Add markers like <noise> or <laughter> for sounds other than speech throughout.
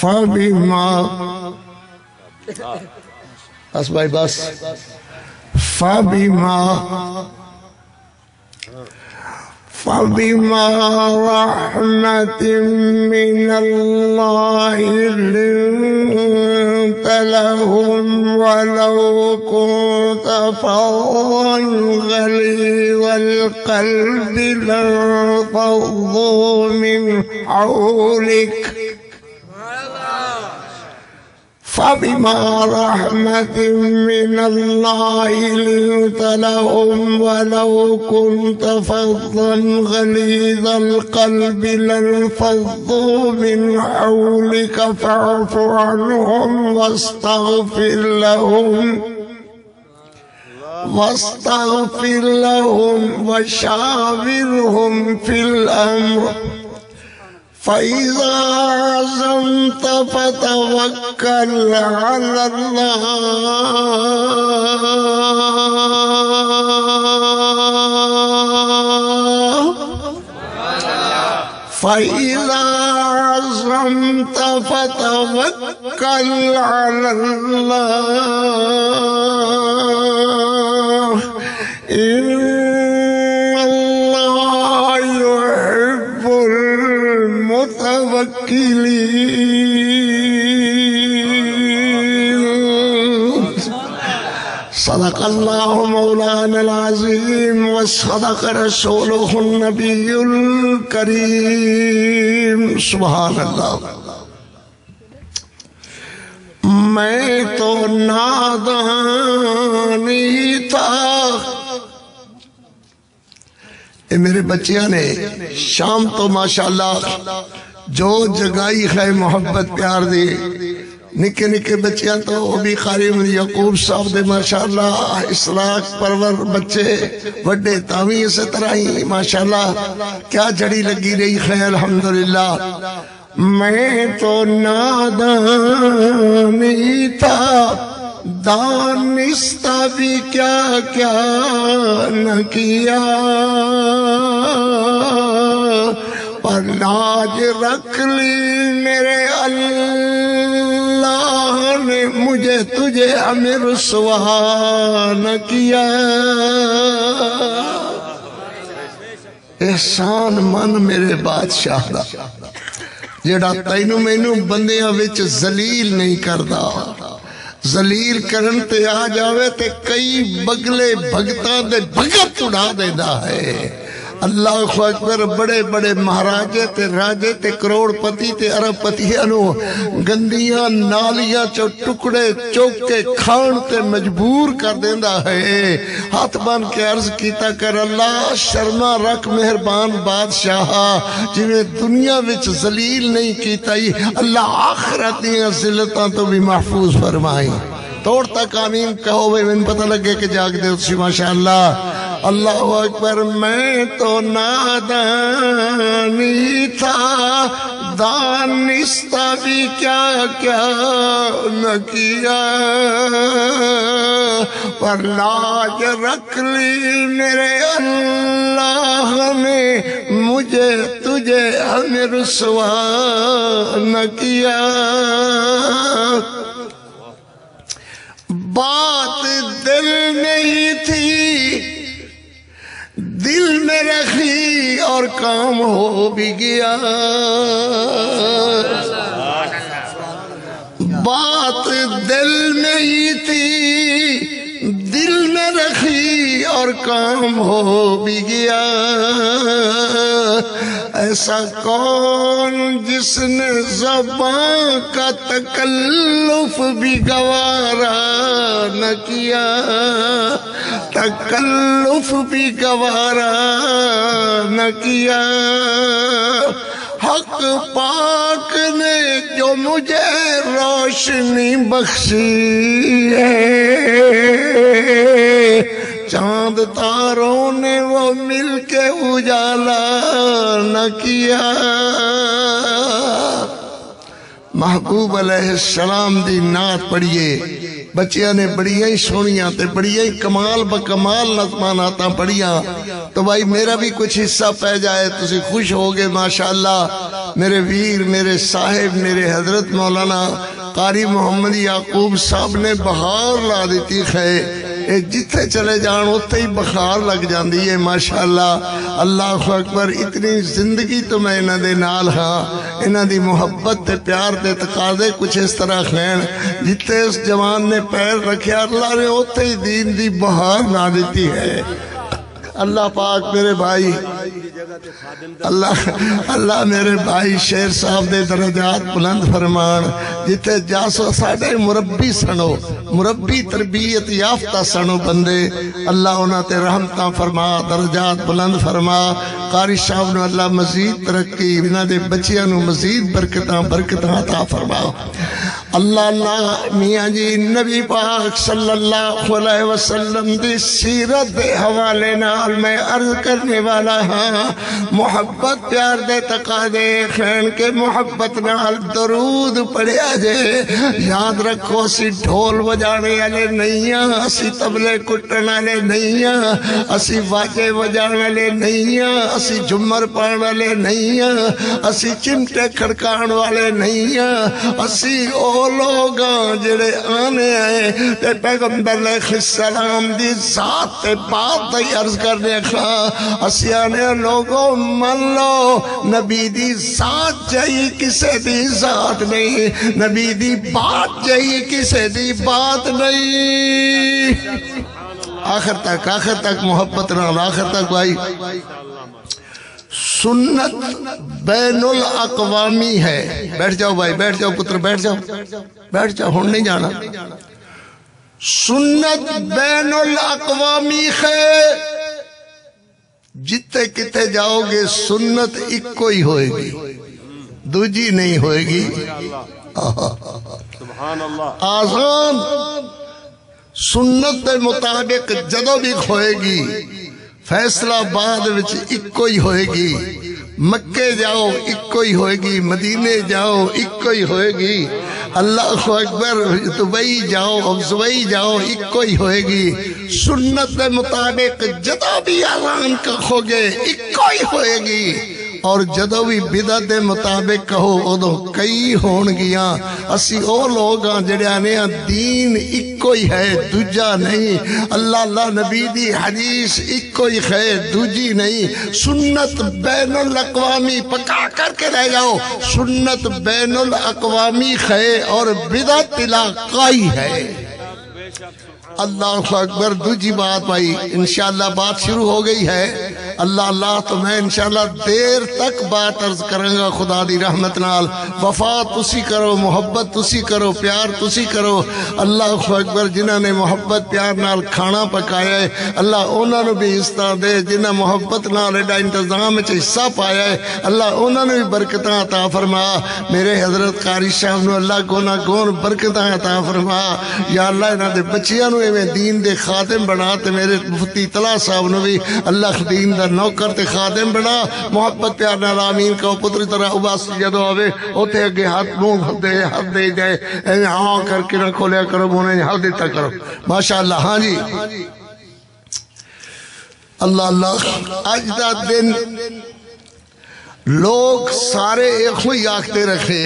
فبما بس بھائی بس فبما فبما رحمة من الله لنت لهم ولو كنت فظا غليظ القلب لانفضوا من حولك. فبما رحمة من الله لنت لهم ولو كنت فظا غليظ القلب لانفضوا من حولك فاعف عنهم واستغفر لهم واستغفر لهم وشاورهم في الأمر. فإذا عزمت فتوكل على الله. فإذا عزمت فتوكل على الله. المتوكلين صدق الله مولانا العظيم وصدق رسوله النبي الكريم. سبحان الله. میں تو نادان ہی تھا۔ یہ میرے بچیاں نے، شام تو ماشاءاللہ جو جگائی ہے محبت پیار دی۔ نکے نکے بچیاں تو وہ بھی خارم یعقوب صاحب دے ماشاءاللہ اسلاق پرور بچے وڈے تاوی اسے طرح ہی ماشاءاللہ کیا جڑی لگی رہی ہے الحمدللہ۔ میں تو نادان تھا دانستہ بھی کیا کیا نہ کیا۔ پر لاج رکھ لی میرے اللہ نے مجھے تجھے ہمیں رسوا کیا۔ احسان من میرے بادشاہ دا۔ جیڑا تینو مینو بندیاں وچ زلیل نہیں کردا۔ زلیل کرن تے آ جاوے تے کئی بگلے بھگتاں دے بھگت اڑا دینا ہے۔ اللہ اکبر بڑے بڑے مہاراجے تے راجے تے کروڑ پتی تے عرب پتی انو گندیاں نالیاں چو ٹکڑے چوک کے کھان تے مجبور کر دیندہ ہے۔ ہاتھ بان کے عرض کیتا کر اللہ شرما رکھ مہربان بادشاہ۔ جنہیں دنیا وچ زلیل نہیں کیتا ہی، اللہ آخرت دیاں ذلتاں تو بھی محفوظ فرمائی توڑ تک آمین کہو بھئی میں پتہ لگے کہ جاگ دے اسی ماشاءاللہ۔ اللہ اکبر، میں تو نادانی تھا۔ دانستہ بھی کیا کیا نہ کیا۔ پر لاج رکھ لی میرے اللہ نے، مجھے، تجھے ہمیں رسوا نہ کیا۔ بات دل نہیں تھی دل میں رکھی اور کام ہو بھی گیا۔ بات دل میں ہی تھی، دل میں رکھی اور کام ہو بھی گیا۔ ایسا کون جس نے زبان کا تکلف بھی گوارا نہ کیا؟ تکلف بھی گوارا نہ کیا۔ حق پاک نے جو مجھے روشنی بخشی ہے۔ چاند تاروں نے وہ مل کے اجالا نہ کیا۔ محبوب علیہ السلام دی نعت پڑھیے۔ بچیاں نے بڑی ہی سونیاں تے بڑی ہی کمال بکمال نظماناتاں پڑھیاں۔ تو بھائی میرا بھی کچھ حصہ پہ جائے، تسی خوش ہوگے، ماشاءاللہ۔ میرے ویر، میرے صاحب، میرے حضرت مولانا قاری محمد یعقوب صاحب نے بہار لا دیتی خے جتھے چلے جان اتھے ہی بخار لگ جاندی ہے ماشاءاللہ، اللہ اکبر اتنی زندگی تو میں انہ دے نال ہاں انہ دی محبت تے پیار تے تقاضے کچھ اس طرح خین، جتھے اس جوان نے پیر رکھیا، اللہ نے اتھے ہی دین دی بہار لا دیتی ہے۔ اللہ پاک میرے بھائی، اللہ اللہ میرے بھائی شیر صاحب دے درجات بلند فرمان جتے جاسو ساڑے مربی سنو، مربی تربیت یافتہ سنو بندے، اللہ انہاں تے رحمتاں فرما، درجات بلند فرما۔ قاری صاحب نو اللہ مزید ترقی، انہاں دے بچیاں نو مزید برکتاں برکتاں عطا فرما۔ اللہ اللہ میاں جی نبی پاک صلی اللہ علیہ وسلم دی سیرت دے حوالے نال میں عرض کرنے والا ہاں محبت پیار دے تقاضے، خین کے محبت نال درود پڑھیا جے۔ یاد رکھو، اسی ڈھول بجانے والے نہیں ہاں اسی تبلے کٹن والے نہیں ہاں اسی واجے بجانے والے نہیں ہاں اسی جمر پان والے نہیں ہاں اسی چمٹے کھڑکان والے نہیں ہاں اسی او لوگ جڑے آنے آئے تے پیغمبر علیہ السلام دی ذات تے بات تے عرض کرنے کھا اسی آنے لوگوں من لو، نبی دی ذات چاہیے کسے دی ذات نہیں، نبی دی بات چاہیے کسے دی بات نہیں۔ آخر تک آخر تک محبت نال، آخر تک بھائی۔ سنت بین الاقوامی ہے۔ بیٹھ جاؤ بھائی بیٹھ جاؤ پتر بیٹھ جاؤ۔ بیٹھ جاؤ ہون نہیں جانا۔ سنت بین الاقوامی ہے۔ جتے کتے جاؤ گے سنت ایک ہی ہوئے گی۔ دوجی نہیں ہوئے گی۔ آزان سنت مطابق جدو بھی کھوئے گی فیصلہ بعد وچ اکو ہی ہوئے گی۔ مکے جاؤ، اکو ہی ہوئے گی۔ مدینے جاؤ، اکو ہی ہوئے گی۔ اللہ اکبر، دبئی جاؤ افزوئی جاؤ، اکو ہی ہوئے گی۔ سنت مطابق جدا بھی آزان کا گے، اکو ہی ہوئے گی۔ اور جدو بھی بدعت دے مطابق کہو ادو کئی ہون گیا اسی او لوگ ہاں جڑے آنے دین اکو ہی ہے، دوجا نہیں۔ اللہ اللہ نبی دی حدیث اکو ہی ہے، دوجی نہیں۔ سنت بین الاقوامی پکا کر کے رہ جاؤ۔ سنت بین الاقوامی ہے اور بدعت علاقائی ہے۔ اللہ اکبر، دوجی بات بھائی، انشاءاللہ بات شروع ہو گئی ہے۔ اللہ اللہ، تو میں انشاءاللہ دیر تک بات عرض کروں گا، خدا دی رحمت نال۔ وفا تسی کرو، محبت تسی کرو، پیار تسی کرو۔ اللہ اکبر جنہ نے محبت، پیار نال کھانا پکایا ہے، اللہ انہوں نے بھی حصہ دے جنہ محبت نال ایڈا انتظام وچ حصہ پایا ہے، اللہ انہوں نے بھی برکتاں عطا فرما۔ میرے حضرت قاری صاحب نو اللہ گونا گون برکتاں عطا فرما۔ یا اللہ، انہاں دے بچیاں نو ایویں دین دے خادم بنا تے میرے مفتی طلع صاحب نو بھی اللہ دین دا نوکر تے خادم بنا۔ محبت پیار نال آمین کہو، پتری طرح اباس جدو آوے، اوتھے اگے ہاتھ منہ دے ہاتھ دے جائے۔ ایویں ہاں کر کے نہ کھولیا کرو مونے ہاتھ دیتا کرو۔ ماشاءاللہ ہاں جی۔ اللہ اللہ۔ آج دا دن لوگ سارے ایک ہوئی آکتے رکھے۔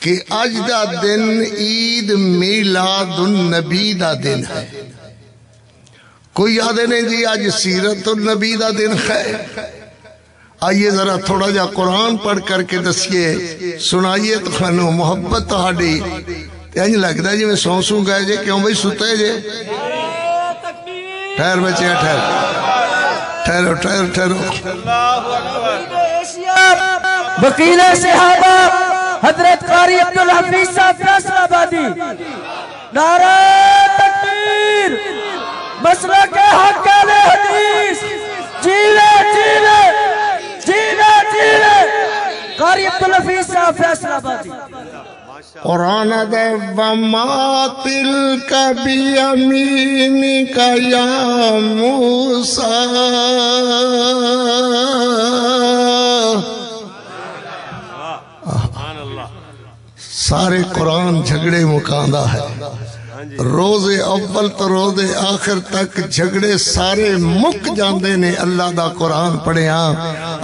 کہ اج دا دن عید میلاد النبی دا دن ہے۔ کوئی یاد نہیں جی آج سیرت النبی دا دن ہے۔ آئیے ذرا تھوڑا جا قرآن پڑھ کر کے دسیے۔ سنائیے تو خانو محبت تہاڈی۔ انج لگتا جی میں سو سو گئے جے کیوں بھائی ستے جے ٹھہر بچے ٹھہر۔ ٹھہرو ٹھہرو ٹھہرو۔ وکیل صحابہ حضرت قاری عبدالحفیظ صاحب فیصل آبادی. نعرہ تکبیر. مسئلہ کے حق اہل حدیث. جیلے جیلے جیلے جیلے. قاری عبدالحفیظ صاحب فیصل آبادی. قرآن دے، وما تلک بی کا یا موسیٰ سارے قرآن جھگڑے مکاندہ ہے۔ ہاں جی۔ روز اول تو روز آخر تک جھگڑے سارے مک جاندے نے۔ اللہ دا قرآن پڑھیا۔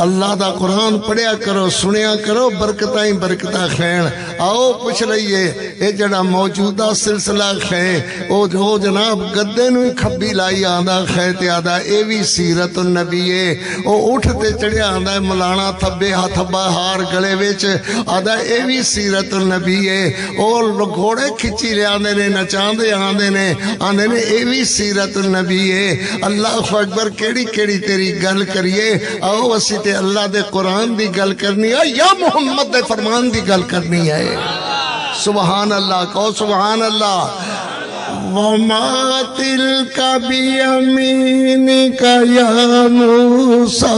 اللہ دا قرآن پڑھیا کرو، سنیا کرو برکتہ ہی برکتہ خین۔ آؤ پوچھ لئیے، اے جڑا موجودہ سلسلہ خین، او جو جناب گدے نوی کھبی لائی آندہ خیتے آدھا، اے وی سیرت النبی ہے او اٹھتے چڑھے آندہ ملانا تھبے ہاتھبا ہار گلے ویچ آدھا، اے وی سیرت النبی ہے او گھوڑے کھچی لے آندے نے نچاندے آندے نے آندے نے، اے وی سیرت النبی ہے اللہ اکبر، کیڑی کیڑی تیری گل کریے۔ آؤ اسی تے اللہ دے قرآن دی گل کرنی ہے یا محمد دے فرمان دی گل کرنی ہے سبحان اللہ کو سبحان اللہ۔ وما تلك بيمينك يا موسى۔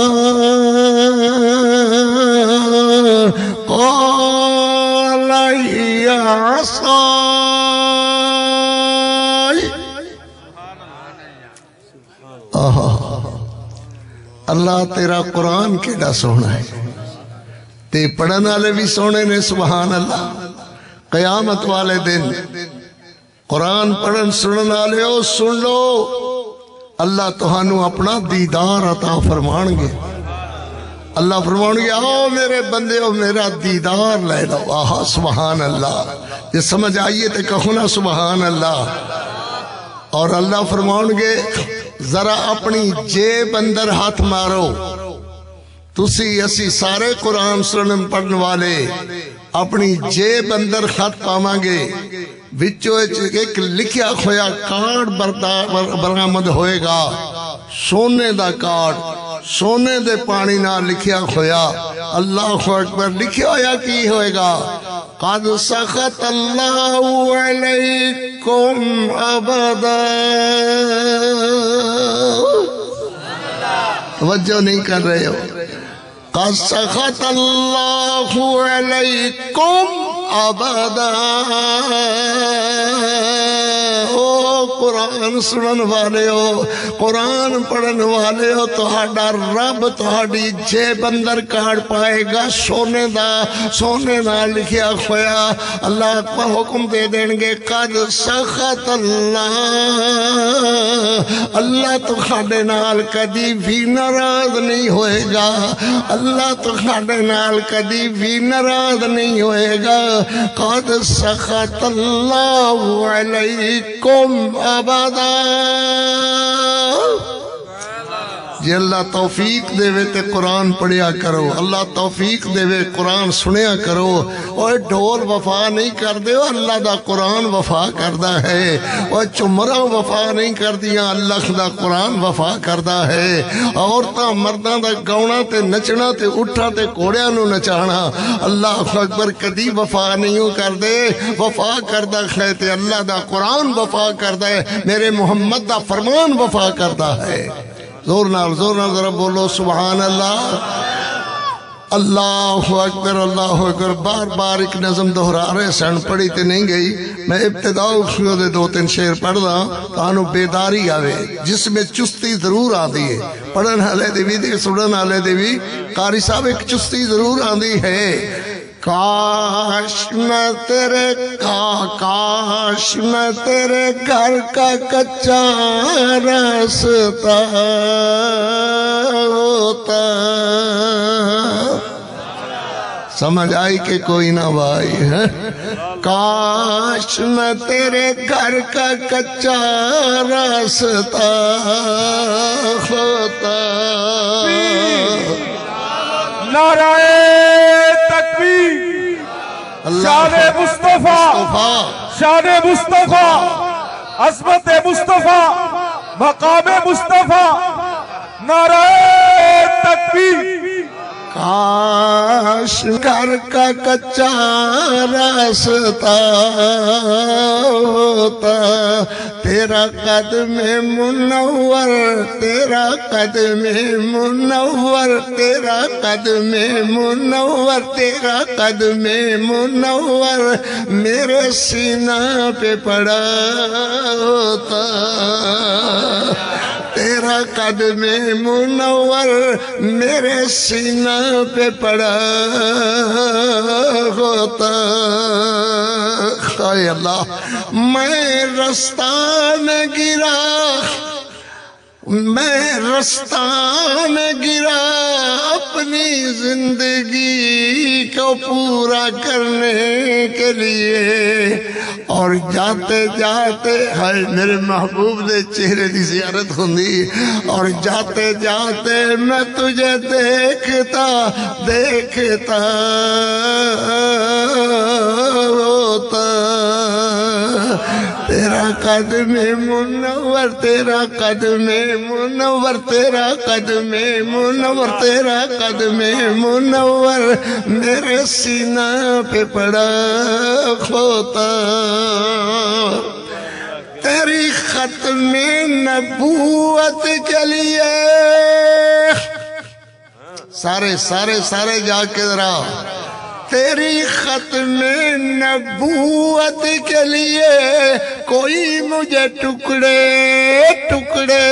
قال هي عصاي آہا اللہ تیرا قرآن کیڑا سونا ہے؟ تے پڑھن والے بھی سونے نے، سبحان اللہ۔ قیامت والے دن قرآن پڑھن، سنن والے ہو سن لو۔ اللہ تہانوں اپنا دیدار عطا فرمان گے۔ اللہ فرمان گے، آؤ میرے بندے ہو میرا دیدار لے لو۔ آہا، سبحان اللہ۔ یہ سمجھ آئیے تے کہو نا، سبحان اللہ۔ اور اللہ فرمان گے ذرا اپنی جیب اندر ہاتھ مارو۔ تسی اسی سارے قرآن سنن پڑھن والے اپنی جیب اندر خط پاواں گے۔ وچو ایک لکھیا کھویا کارڈ برآمد ہوئے گا۔ سونے دا کارڈ سونے دے پانی نہ لکھیا کھویا۔ اللہ اکبر، لکھیا ہویا کی ہوئے گا؟ قد سخط اللہ علیکم ابدا توجہ نہیں کر رہے ہو. قد سخط اللہ علیکم ابدا او قرآن سنن والے ہو، قرآن پڑھن والے ہو، تہاڈا رب تہاڈی جیب اندر کارڈ پائے گا سونے دا سونے دا لکھیا کھویا اللہ کا حکم دے دیں گے، قد سخط اللہ۔ اللہ تہاڈے نال کدی بھی ناراض نہیں ہوئے گا۔ اللہ تہاڈے نال کدی بھی ناراض نہیں ہوئے گا۔ قد سخط الله عليكم أبدا. جی اللہ توفیق دے وے تے قرآن پڑھیا کرو، اللہ توفیق دے وے قرآن سنیا کرو۔ اور ڈھول وفا نہیں کر دے اللہ دا قرآن وفا کردہ ہے۔ اور چمرہ وفا نہیں کر دیا اللہ دا قرآن وفا کردہ ہے۔ عورتاں مرداں دا گونا تے نچنا تے اٹھا تے کوڑیاں نو نچانا۔ اللہ اکبر کدی وفا نہیں کر دے وفا کردہ ہے تے اللہ دا قرآن وفا کردہ ہے۔ میرے محمد دا فرمان وفا کردہ ہے۔ زور نال زور نال ذرا بولو، سبحان اللہ۔ اللہ اکبر اللہ اکبر۔ بار بار ایک نظم دہرا رہے سن پڑھی تے نہیں گئی۔ میں ابتدا اٹھیو دے دو تین شیر پڑھ دا ہاں، تانو بیداری آوے۔ جس میں چستی ضرور آدھی ہے۔ پڑھن حالے دے بھی دے سڑن حالے دے بھی۔ قاری صاحب، ایک چستی ضرور آدھی ہے۔ کاش میں تیرے کاش میں تیرے گھر کا کچا رستا ہوتا سمجھ آئی کہ کوئی نہ بھائی ہے؟ کاش میں تیرے گھر کا کچا رستا ہوتا نعرہ تکبیر شان مصطفیٰ۔ شان مصطفیٰ۔ عظمت مصطفیٰ۔ مقام مصطفیٰ۔ نعرہ تکبیر۔ کاش گھر کا کچا راستہ ہوتا۔ تیرا قدم منور، تیرا قدم منور، تیرا قدم منور، تیرا قدم منور میرے سینہ پہ پڑا ہوتا۔ تیرا قدم منور میرے سینہ پہ پڑا ہوتا۔ اللہ میں رستہ میں گرا۔ میں رستہ میں گرا اپنی زندگی کو پورا کرنے کے لیے۔ اور جاتے جاتے ہائے میرے محبوب نے چہرے کی زیارت ہوندی۔ اور جاتے جاتے میں تجھے دیکھتا دیکھتا ہوتا۔ تیرا قدم منور، تیرا قدم منور تیرا قدم منور تیرا قدم منور میرے سینہ پہ پڑا، کھوتا۔ تیری ختم نبوت کے لیے۔ سارے سارے سارے جا کے ذرا تیری ختم نبوت کے لیے کوئی مجھے ٹکڑے ٹکڑے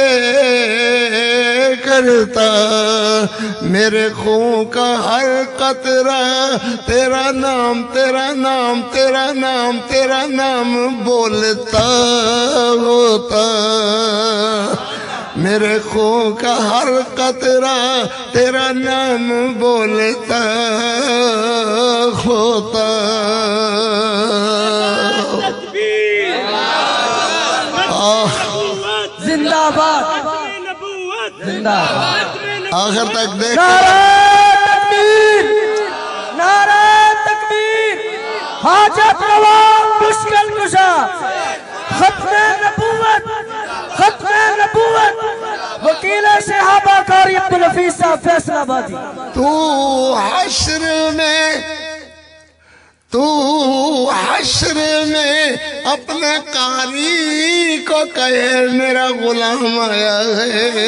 کرتا۔ میرے خون کا ہر قطرہ تیرا نام تیرا نام تیرا نام تیرا نام بولتا، ہوتا۔ میرے خون کا ہر قطرہ تیرا نام بولتا ہوتا۔ زندہ باد۔ زندہ باد۔ آخر تک دیکھ۔ نعرہ تکبیر۔ نعرہ تکبیر۔ حاجت روا مشکل کشا ختم نبوت۔ ختم نبوت، وکیل صحابہ کاری عبدالحفیظ صاحب فیصل آبادی۔ تو حشر میں، تو حشر میں اپنے قاری کو کہے، میرا غلام آیا ہے۔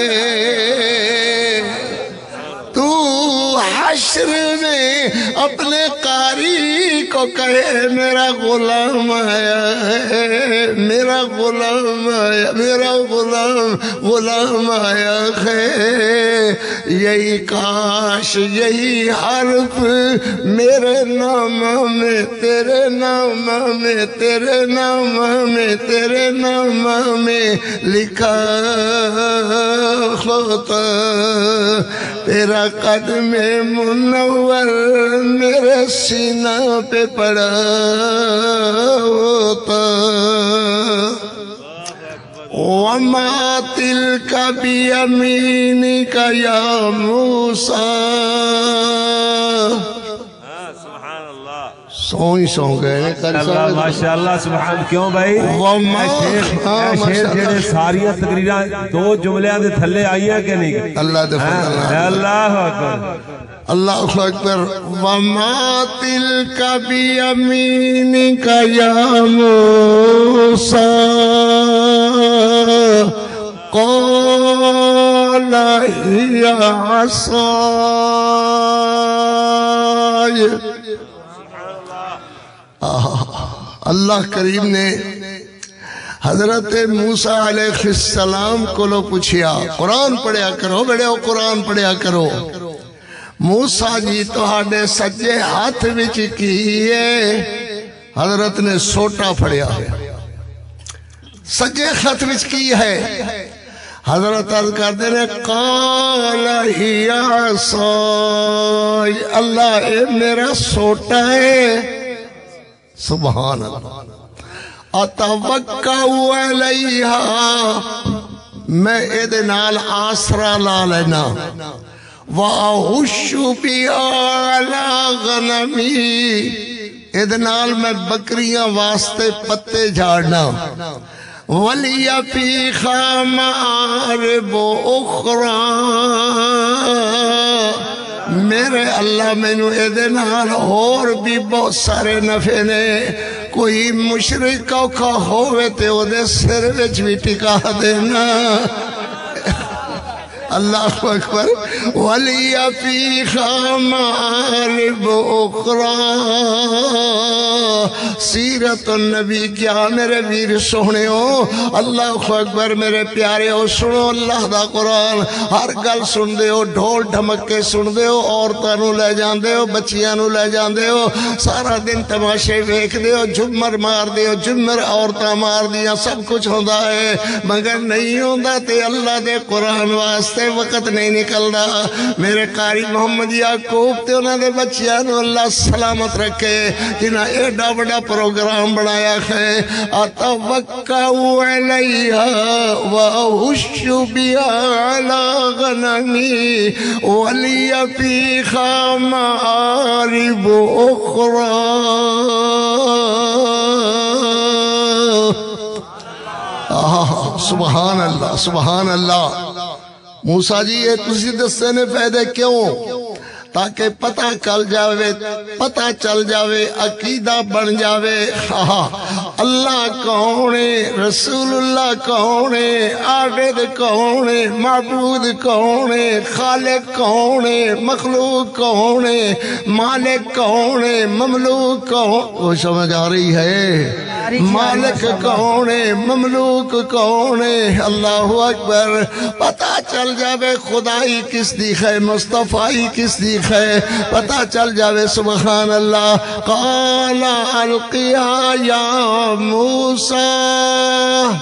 تو حشر میں اپنے قاری کو کہے، میرا غلام آیا ہے، میرا غلام آیا میرا غلام غلام آیا ہے یہی کاش، یہی حرف میرے نام میں، تیرے نام میں، تیرے نام میں، تیرے نام میں لکھا ہوتا۔ تیرا قدم منور میرے سینہ پہ پڑا ہوتا۔ وما تلك بیمینک یا موسیٰ۔ اللہ سوئی سو گئے اللہ ماشاءاللہ سبحان کیوں بھائی؟ شیر ہاں،۔ جڑے ساریاں تقریراں دو جملیاں دے تھلے آئیاں کہ نہیں؟ اللہ دے فضل ہاں، اللہ اکبر۔ اللہ اکبر۔ وما تلك بيمينك يا موسى قال هي عصاي اللہ کریم نے حضرت موسیٰ علیہ السلام کو لو پوچھیا، قرآن پڑھیا کرو بیڑے ہو قرآن پڑھیا کرو۔ موسیٰ جی تو تہاڈے سجے ہاتھ وچ کیے حضرت نے سوٹا پھڑیا۔ سجے ہاتھ وچ کی ہے؟ حضرت عرض کرتے نے، قال ہی عصای اللہ اے میرا سوٹا ہے۔ سبحان اللہ۔ اتوکاو علیہا۔ میں ایدے نال آسرا لا لینا۔ وَأَهُشُّ بِهَا عَلَى غَنَمِي ایدے نال میں بکریاں واسطے پتے جھاڑنا۔ وَلِيَ فِيخَا مَعَارِبُ أُخْرَى میرے اللہ مینو یہ نال اور بھی بہت سارے نفے نے۔ کوئی مشرق اوکھا ہوئے تے او سر وچ بھی ٹکا دینا۔ اللہ اکبر ولی فی خامارب اخرى سیرت النبی، کیا میرے ویر سونے ہو؟ اللہ اکبر، میرے پیارے ہو، سنو اللہ دا قرآن۔ ہر گل سن دے ہو، ڈھول ڈھمکے سن دے ہو عورتوں نو لے جان دے ہو، بچیاں نو لے جان دے ہو۔ سارا دن تماشے ویکھ دے ہو جمر مار دے ہو جمر عورتاں مار دیاں سب کچھ ہوندا ہے۔ مگر نہیں ہوندا تے اللہ دے قرآن واسطے واسطے وقت نہیں نکلدا میرے قاری محمد یعقوب تے انہاں دے بچیاں نو اللہ سلامت رکھے۔ جنہاں ایڈا بڑا پروگرام بنایا ہے۔ اتوکاو علیہا واہش بیا علی غنمی ولی فی خامارب اخرى آہ، سبحان اللہ سبحان اللہ۔ موسیٰ جی یہ تسی دستے نے فائدے کیوں؟ تاکہ پتہ کل جاوے، پتہ چل جاوے، عقیدہ بن جاوے۔ <laughs> اللہ کونے رسول اللہ کونے عابد کونے معبود کونے خالق کونے مخلوق کونے مالک کونے مملوک کون وہ سمجھ آ رہی ہے۔ مالک کونے مملوک کونے اللہ اکبر۔ پتہ چل جاوے خدائی کس دی ہے مصطفی کس دی ہے پتہ چل جاوے سبحان اللہ۔ قال القیا یا موسیٰ۔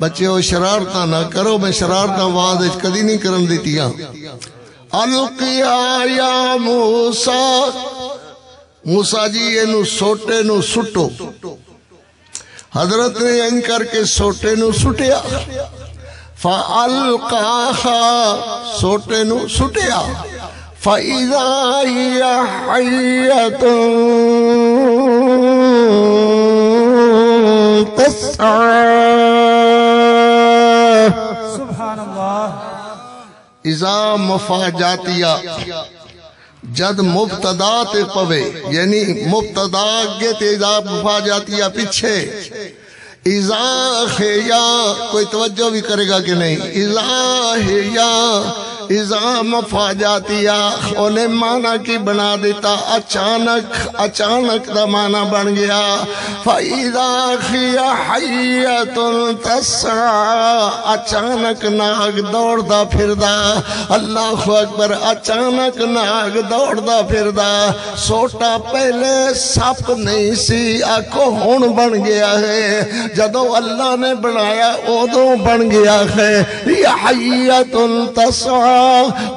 بچے ہو شرارتہ نہ کرو میں شرارتہ وعد کدی نہیں کرن دیتیاں۔ القیا یا موسیٰ۔ موسیٰ جی یہ سوٹے نو سٹو۔ حضرت نے ان کر کے سوٹے نو سٹیا فَأَلْقَاهَا سوٹے نو سٹیا فَإِذَا هِيَ حَيَّةٌ تَسْعَى سبحان اللہ۔ اذا مفاجاتیا جد مبتدا تے پوے یعنی مبتدا اگے تے اذا ہے پیچھے۔ اذا یا، کوئی توجہ بھی کرے گا کہ نہیں؟ اذا یا اذا مفاجاتیا انہیں مانا کی بنا دیتا، اچانک اچانک دا مانا بن گیا۔ فَإِذَا خِيَ حَيَّةٌ تَسْعَى، اچانک ناگ دوڑ دا پھر دا اللہ اکبر، اچانک ناگ دوڑ دا پھر دا سوٹا پہلے سپ نہیں سی آکو ہون بن گیا ہے۔ جدو اللہ نے بنایا، ادو بن گیا ہے۔ یا حیتن تسعا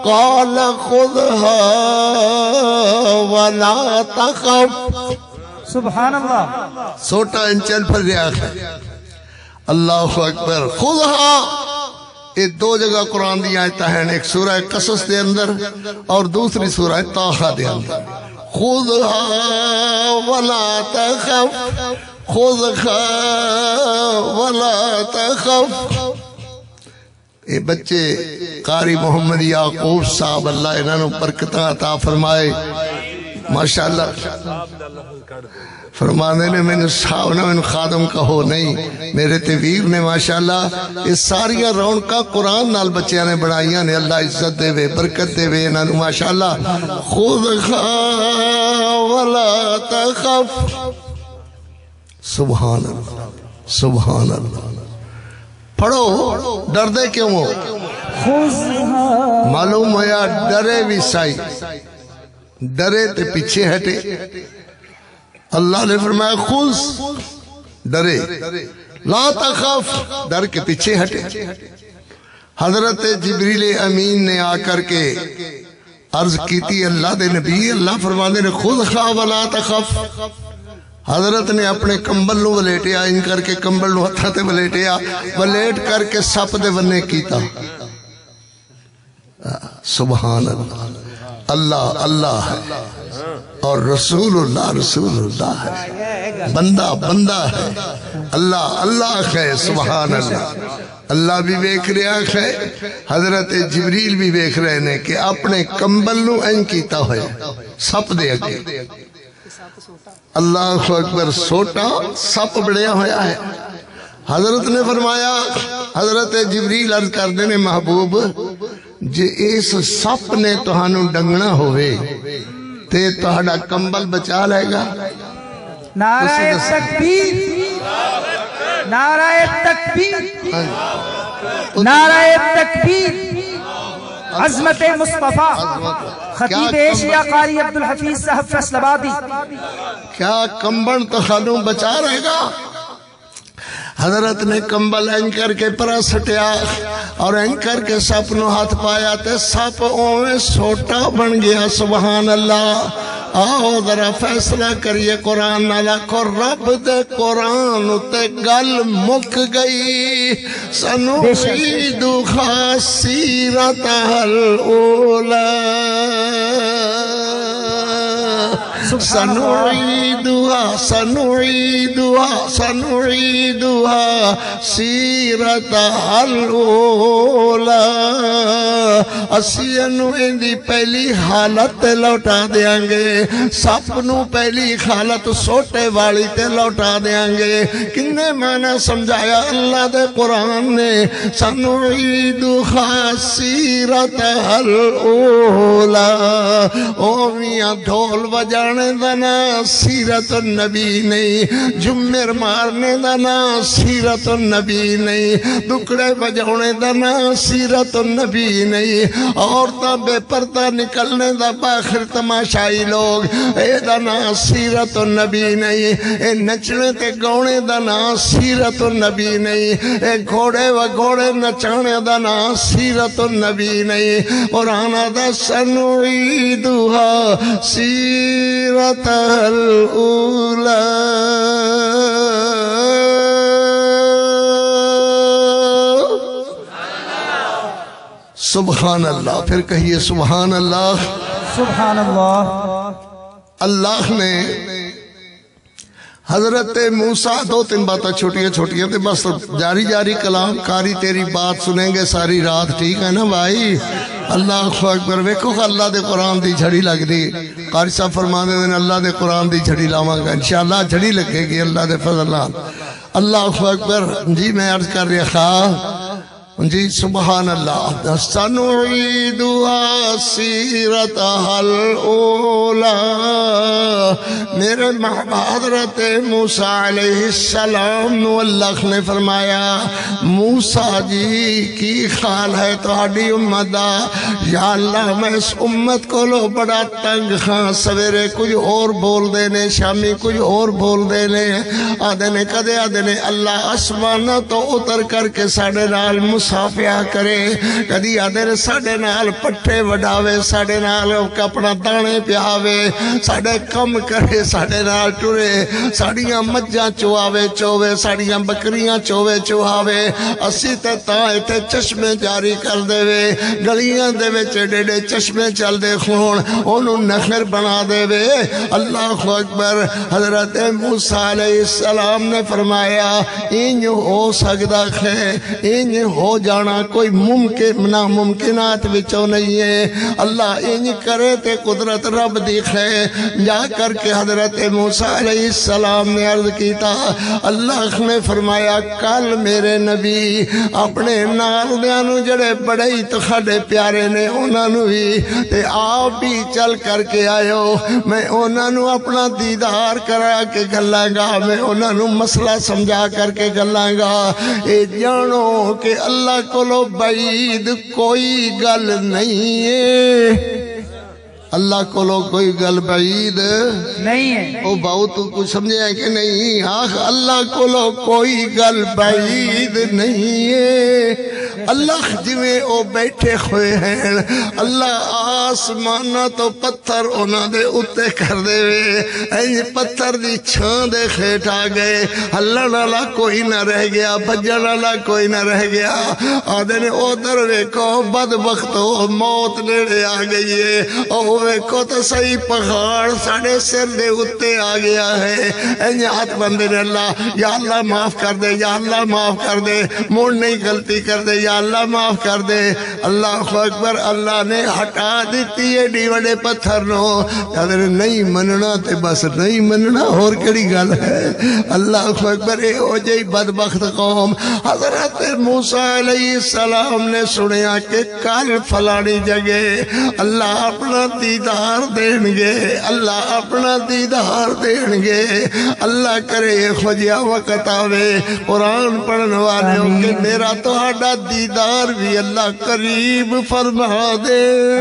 قال خذها ولا تخف. سبحان اللہ. سوٹا انچل پر رہا ہے. اللہ اکبر. خذها. یہ دو جگہ قرآن دی آیتہ ہیں ایک سورہ قصص دے اندر اور دوسری سورہ تاخہ دے اندر. خذها ولا تخف. خذها ولا تخف. اے بچے، قاری محمد یعقوب صاحب، اللہ انہوں نے برکتہ عطا فرمائے۔ ماشاءاللہ فرمانے نے میں نے صاحب نے میں خادم کہو نہیں، میرے تے ویر نے، ماشاءاللہ اس ساری رونقہ قرآن نال بچیاں نے بڑھائیاں نے، اللہ عزت دے وے، برکت دے وے انہوں نے ماشاءاللہ۔ خود خواہ ولا تخف سبحان اللہ سبحان اللہ۔ پڑھو ڈر دے کیوں ہو؟ معلوم ہویا ڈرے بھی سائی۔ ڈرے تے پیچھے ہٹے۔ اللہ نے فرمایا خوز ڈرے۔ لا تخف، ڈر کے پیچھے ہٹے۔ حضرت جبریل امین نے آ کر کے عرض کی تھی، اللہ دے نبی، اللہ فرمانے نے خود خواہ ولا تخف۔ حضرت نے اپنے کمبل نو ولیٹیا، ان کر کے کمبل نو ہتھا تے ولیٹیا، ولیٹ کر کے سپ دے ونے کیتا۔ سبحان اللہ اللہ اللہ ہے۔ اور رسول اللہ رسول اللہ ہے۔ بندہ بندہ ہے۔ اللہ اللہ ہے سبحان اللہ اللہ بھی ویکھ رہا ہے۔ حضرت جبریل بھی ویکھ رہے نے کہ اپنے کمبل نو این کیتا ہوئے، سپ دے اگے۔ اللہ اکبر سوٹا سپ بڑیا ہویا ہے۔ حضرت نے فرمایا حضرت جبریل عرض کر دینے محبوب جے اس سپ نے تہانوں ڈنگنا ہوئے تے تہاڈا کمبل بچا لے گا۔ نعرہ تکبیر نعرہ تکبیر ہاں۔ جی۔ نعرہ تکبیر۔ عظمت مصطفیٰ خطیب ایشیا قاری عبدالحفیظ صاحب فیصل آبادی۔ کیا کمبل تو خانوں بچا رہے گا؟ حضرت نے کمبل این کر کے پرا سٹیا اور این کر کے سپ نو ہاتھ پایا تے سپ اوے سوٹا بن گیا سبحان اللہ۔ آؤ ذرا فیصلہ کریے قرآن نالا کو رب دے قرآن تے گل مک گئی سنو۔ عیدو خاصیرت الاولا سنعيدها سنعيدها سنعيدها سيرتها الأولى اسی انو اندی پہلی حالت تے لوٹا دیاں گے سپ نو پہلی حالت سوٹے والی تے لوٹا دیاں گے کنے معنی سمجھایا اللہ دے قرآن نے سنعيدها سيرتها الأولى او میاں ڈھول بجانے دا نا سیرت النبی نہیں جمر مارنے دا نا سیرت النبی نہیں، دکڑے بجانے دا نا سیرت النبی نہیں۔ عورتاں بے پردہ نکلنے دا باخر تماشائی لوگ، اے دا نا سیرت النبی نہیں۔ اے نچنے تے گونے دا نا سیرت النبی نہیں۔ اے گھوڑے و گھوڑے نچانے دا نا سیرت النبی نہیں۔ قرآن دا سنعیدها سیرت الاولا سبحان اللہ پھر کہیے سبحان اللہ۔ سبحان اللہ۔ اللہ نے حضرت موسیٰ دو تین باتیں چھوٹیاں چھوٹیاں تھے بس جاری جاری کلام، کاری تیری بات سنیں گے ساری رات، ٹھیک ہے نا بھائی؟ اللہ اکبر، ویکھو اللہ دے قرآن دی جھڑی لگ دی قاری صاحب فرما دے دیں اللہ دے قرآن دی جھڑی لاواں گا۔ انشاءاللہ جھڑی لگے گی اللہ دے فضل اللہ اللہ اکبر جی میں عرض کر رہا خواہ جی سبحان اللہ۔ سنعیدها سیرتها الاولا میرے حضرت موسیٰ علیہ السلام نو اللہ نے فرمایا، موسیٰ جی کی خال ہے تہاڈی امت دا۔ یا اللہ، میں اس امت کو لو بڑا تنگ خان سویرے کچھ اور بول دینے، شامی کچھ اور بول دینے۔ آدھے نے کدے، آدھے نے اللہ اسمانہ تو اتر کر کے ساڑے نال مسافیہ کرے۔ کدی آدھے نے ساڑے نال پٹھے وڈاوے ساڑے نال کپڑا دانے پیاوے ساڑے کم کرے ساڑے نال ٹورے ساڑیاں مجھاں چواوے چووے ساڑیاں بکریاں چووے چوہاوے اسی تے تائے تے چشمے جاری کر دے وے گلیاں دے وے چڑے ڈے چشمے چل دے خون انہوں نخر بنا دے وے اللہ اکبر۔ حضرت موسیٰ علیہ السلام نے فرمایا انج ہو سکتا ہے انج ہو جانا کوئی ممکن ناممکنات وچوں نہیں ہے۔ اللہ انج کرے تے قدرت رب دیکھے جا کر کے حضرت موسیٰ علیہ السلام نے عرض کیتا، اللہ نے فرمایا، کل میرے نبی اپنے نال دیانو جڑے بڑے ہی تخاڈے پیارے نے انہاں نو بھی تے آپ بھی چل کر کے آئیو میں انہاں نو اپنا دیدار کرا کے گلاں گا۔ میں انہاں نو مسئلہ سمجھا کر کے گلاں گا۔ اے جانو کہ اللہ کو لو بعید کوئی گل نہیں ہے۔ اللہ کو لو کوئی گل بعید نہیں ہے۔ او باؤ تو کچھ سمجھے ہے کہ نہیں؟ آخ اللہ کو لو کوئی گل بعید نہیں ہے۔ اللہ جویں او بیٹھے ہوئے ہیں، اللہ آسمانہ تو پتھر انہاں دے اتے کر دے وے۔ اینج پتھر دی چھان دے خیٹ آ گئے۔ اللہ نالا کوئی نہ رہ گیا، بجن والا کوئی نہ رہ گیا۔ آدھے نے او در ویکو بد وقت ہو، موت نیڑے آ گئی ہے۔ او ویکو تو صحیح پہاڑ ساڑے سر دے اتے آ گیا ہے۔ اینج ہاتھ بندے نے اللہ، یا اللہ معاف کر دے، یا اللہ معاف کر دے۔ موڑ نہیں غلطی کر دے، یا اللہ معاف کر دے۔ اللہ اکبر اللہ نے ہٹا دیتی ہے ڈی وڈے پتھر نو۔ اگر نہیں مننا تے بس نہیں مننا اور کڑی گل ہے؟ اللہ اکبر اے ہو جائی بدبخت قوم۔ حضرت موسیٰ علیہ السلام نے سنیا کہ کل فلانی جگہ اللہ اپنا دیدار دین گے۔ اللہ اپنا دیدار دین گے۔ اللہ کرے خجیا وقت آوے۔ قرآن پڑھن والے ہو کہ میرا تو آڈا دیدار بھی اللہ قریب فرما دے۔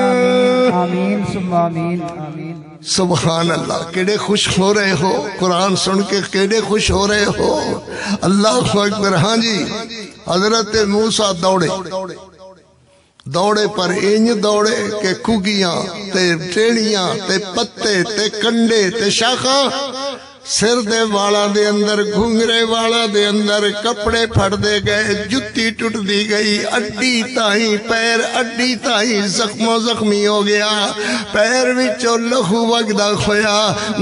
آمین ثم آمین۔ آمین سبحان اللہ کیڑے خوش ہو رہے ہو؟ قرآن سن کے کیڑے خوش ہو رہے ہو؟ اللہ اکبر ہاں جی حضرت موسیٰ دوڑے۔ دوڑے پر انج دوڑے کہ کھگیاں تے ٹیڑیاں تے پتے تے کنڈے تے شاخاں سر دے والا دے اندر، گھنگرے والا دے اندر کپڑے پھڑ دے گئے، جتی ٹوٹ دی گئی، اڈی تائیں پیر، اڈی تائیں زخم و زخمی ہو گیا۔ پیر وچوں لہو وگدا کھویا،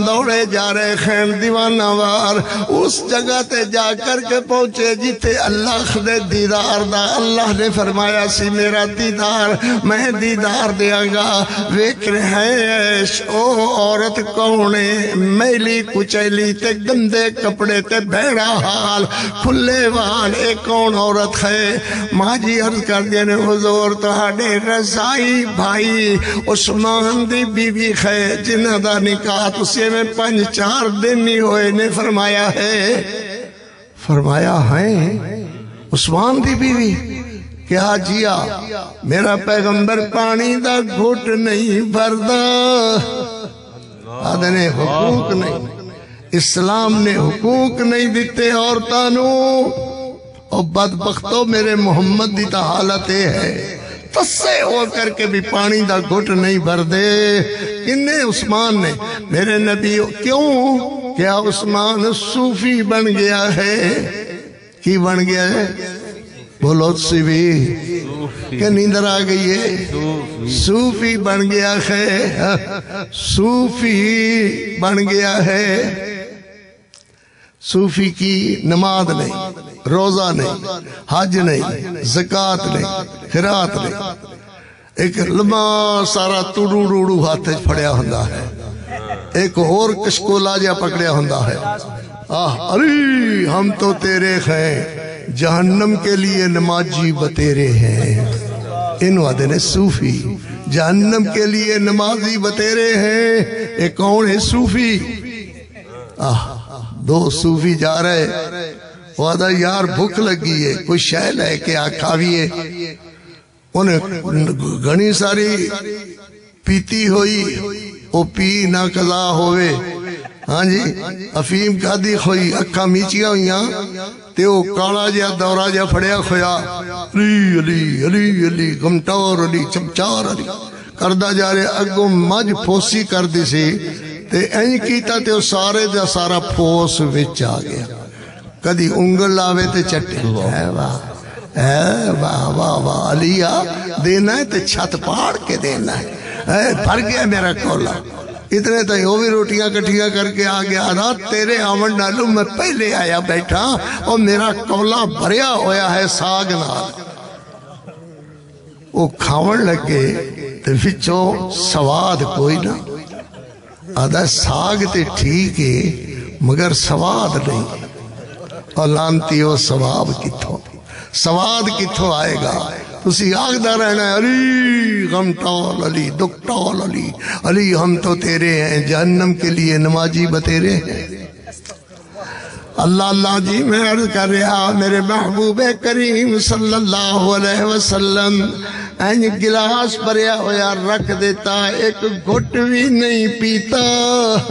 دوڑے جا رہے خیم دیوانہ وار۔ اس جگہ تے جا کر کے پہنچے جتے اللہ دے دیدار دا، اللہ نے فرمایا، سی میرا دیدار، میں دیدار دیاں گا ویک رہے او عورت کونے میلی کچیلی تے گندے کپڑے تے بھیڑا حال۔ کھلے وال ایک کون عورت ہے؟ ماں جی عرض کر دیا نے، حضور تہاڈے رضائی بھائی عثمان دی بی بی ہے، جنہ دا نکاح تسے میں پنج چار دن نہیں ہوئے نے فرمایا ہے۔ فرمایا ہے، عثمان دی بیوی؟ کیا جیا، میرا پیغمبر پانی دا گھٹ نہیں بھردا۔ آدھے نے حقوق نہیں۔ اسلام نے حقوق نہیں دیتے عورتانو۔ اور بدبختو میرے محمد دی تا حالت یہ ہے۔ تسے ہو کر کے بھی پانی دا گھٹ نہیں بھر دے۔ کنے عثمان نے؟ میرے نبی، کیوں؟ کیا عثمان صوفی بن گیا ہے؟ کی بن گیا ہے؟ بولو سی بھی کہ نیندر آ گئی ہے؟ صوفی بن گیا ہے۔ صوفی بن گیا ہے۔ صوفی کی نماز نہیں، روزہ نہیں، حج نہیں، زکات نہیں، خیرات نہیں۔ ایک لمبا سارا توڑو ڈوڑو ہاتھ پھڑیا ہوندا ہے۔ ایک اور کشکولا جا پکڑیا ہوندا ہے۔ آہ ارے ہم تو تیرے ہیں جہنم کے لیے نمازی بتیرے ہیں۔ ان وعدے نے صوفی، جہنم کے لیے نمازی بتیرے ہیں۔ ایک کون ہے صوفی۔ آہ دو صوفی جا رہے وہ وعدہ یار بھوک لگی ہے، کوئی شہ لے کے آ کھاویے۔ انہیں گھنی ساری پیتی ہوئی او پی نہ قضا ہوئے۔ ہاں جی افیم کا دی خوئی اکھا میچیاں ہوئیاں۔ تے او کالا جیا دورا جیا پھڑیا کھویا۔ علی علی علی علی گمٹور علی، چمچار علی۔ کردہ جا رہے اگو مج پھوسی کر دی سی۔ تے این کیتا تے او سارے دا سارا پھوس وچ آ گیا۔ کدی انگل لاوے تے چٹے۔ اے واہ اے واہ واہ واہ علیا دینا ہے تے چھت پاڑ کے دینا ہے۔ اے، بھر گیا میرا کولا۔ اتنے تھی وہ بھی روٹیاں کٹھیاں کر کے آ گیا۔ نا تیرے آمن ڈالو میں پہلے آیا بیٹھا۔ اور میرا کولا بھریا ہویا ہے ساگ نال۔ وہ کھاون لگے تے وچوں سواد کوئی نہ۔ آدھا ساگ تے ٹھیک ہے، مگر سواد نہیں۔ اور لانتی ہو سواب کتھوں۔ سواد کتھوں آئے گا۔ تسی آگدہ رہنا ہے، علی غم ٹول، علی دکھ ٹول، علی علی ہم تو تیرے ہیں، جہنم کے لیے نمازی بتیرے ہیں۔ اللہ اللہ جی میں عرض کر رہا میرے محبوب کریم صلی اللہ علیہ وسلم انج گلاس پریا ہویا، رکھ دیتا، ایک گھٹ بھی نہیں پیتا۔